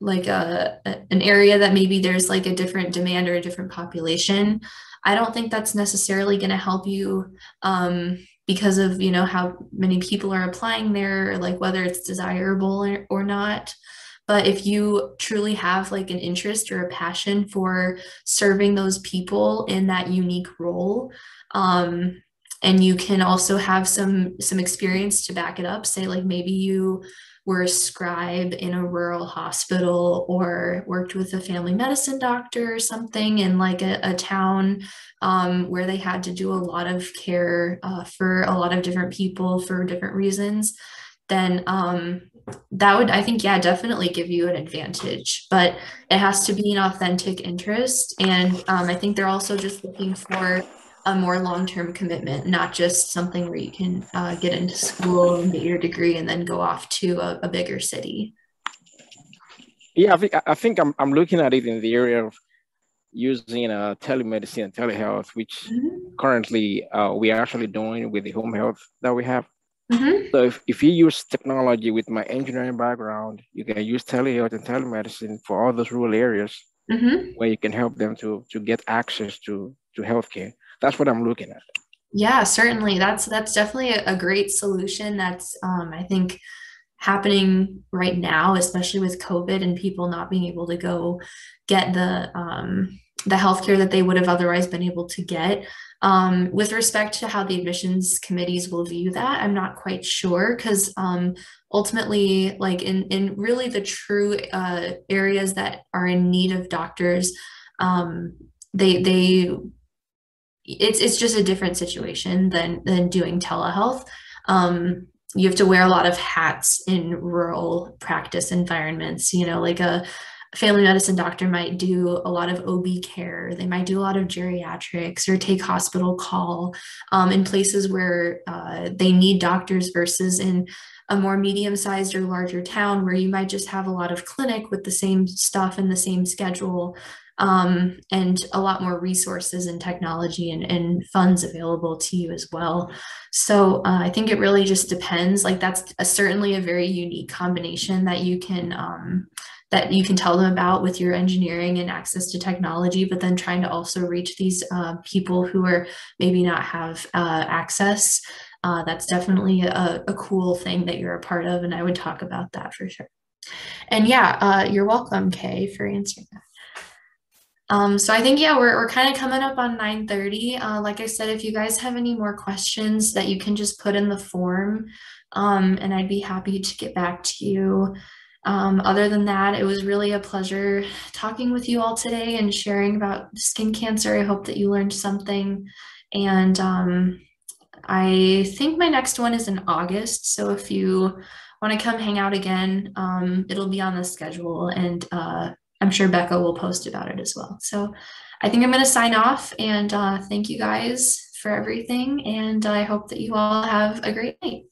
[SPEAKER 1] like a, an area that maybe there's like a different demand or a different population i don't think that's necessarily going to help you um, because of you know how many people are applying there like whether it's desirable or, not. But if you truly have like an interest or a passion for serving those people in that unique role um, and you can also have some some experience to back it up say like maybe you were a scribe in a rural hospital or worked with a family medicine doctor or something in like a, a town um, where they had to do a lot of care uh, for a lot of different people for different reasons then um, that would i think yeah definitely give you an advantage but it has to be an authentic interest and um, i think they're also just looking for a more long-term commitment, not just something where you can uh, get into school and get your degree and then go off to a, a bigger city.
[SPEAKER 4] Yeah, I think I think I'm I'm looking at it in the area of using uh, telemedicine and telehealth, which mm-hmm. currently uh, we are actually doing with the home health that we have. Mm-hmm. So if, if you use technology with my engineering background, you can use telehealth and telemedicine for all those rural areas mm-hmm. where you can help them to to get access to to healthcare that's what I'm looking at.
[SPEAKER 1] Yeah, certainly. That's that's definitely a, a great solution. That's um, I think happening right now, especially with COVID and people not being able to go get the um, the healthcare that they would have otherwise been able to get. Um, with respect to how the admissions committees will view that, I'm not quite sure because um, ultimately, like in in really the true uh, areas that are in need of doctors, um, they they it's it's just a different situation than than doing telehealth. Um, you have to wear a lot of hats in rural practice environments. You know, like a family medicine doctor might do a lot of OB care. They might do a lot of geriatrics or take hospital call um, in places where uh, they need doctors versus in a more medium sized or larger town where you might just have a lot of clinic with the same stuff and the same schedule um, and a lot more resources and technology and, and, funds available to you as well. So uh, I think it really just depends. Like that's a, certainly a very unique combination that you can um, that you can tell them about with your engineering and access to technology, but then trying to also reach these uh, people who are maybe not have uh, access. Uh, that's definitely a, a cool thing that you're a part of, and I would talk about that for sure. And yeah, uh, you're welcome, Kay, for answering that. Um, so I think, yeah, we're, we're kind of coming up on 9.30. Uh, like I said, if you guys have any more questions that you can just put in the form um, and I'd be happy to get back to you. Um, other than that, it was really a pleasure talking with you all today and sharing about skin cancer. I hope that you learned something. And um, I think my next one is in August. So if you want to come hang out again, um, it'll be on the schedule. And uh, I'm sure Becca will post about it as well. So I think I'm going to sign off and uh, thank you guys for everything. And I hope that you all have a great night.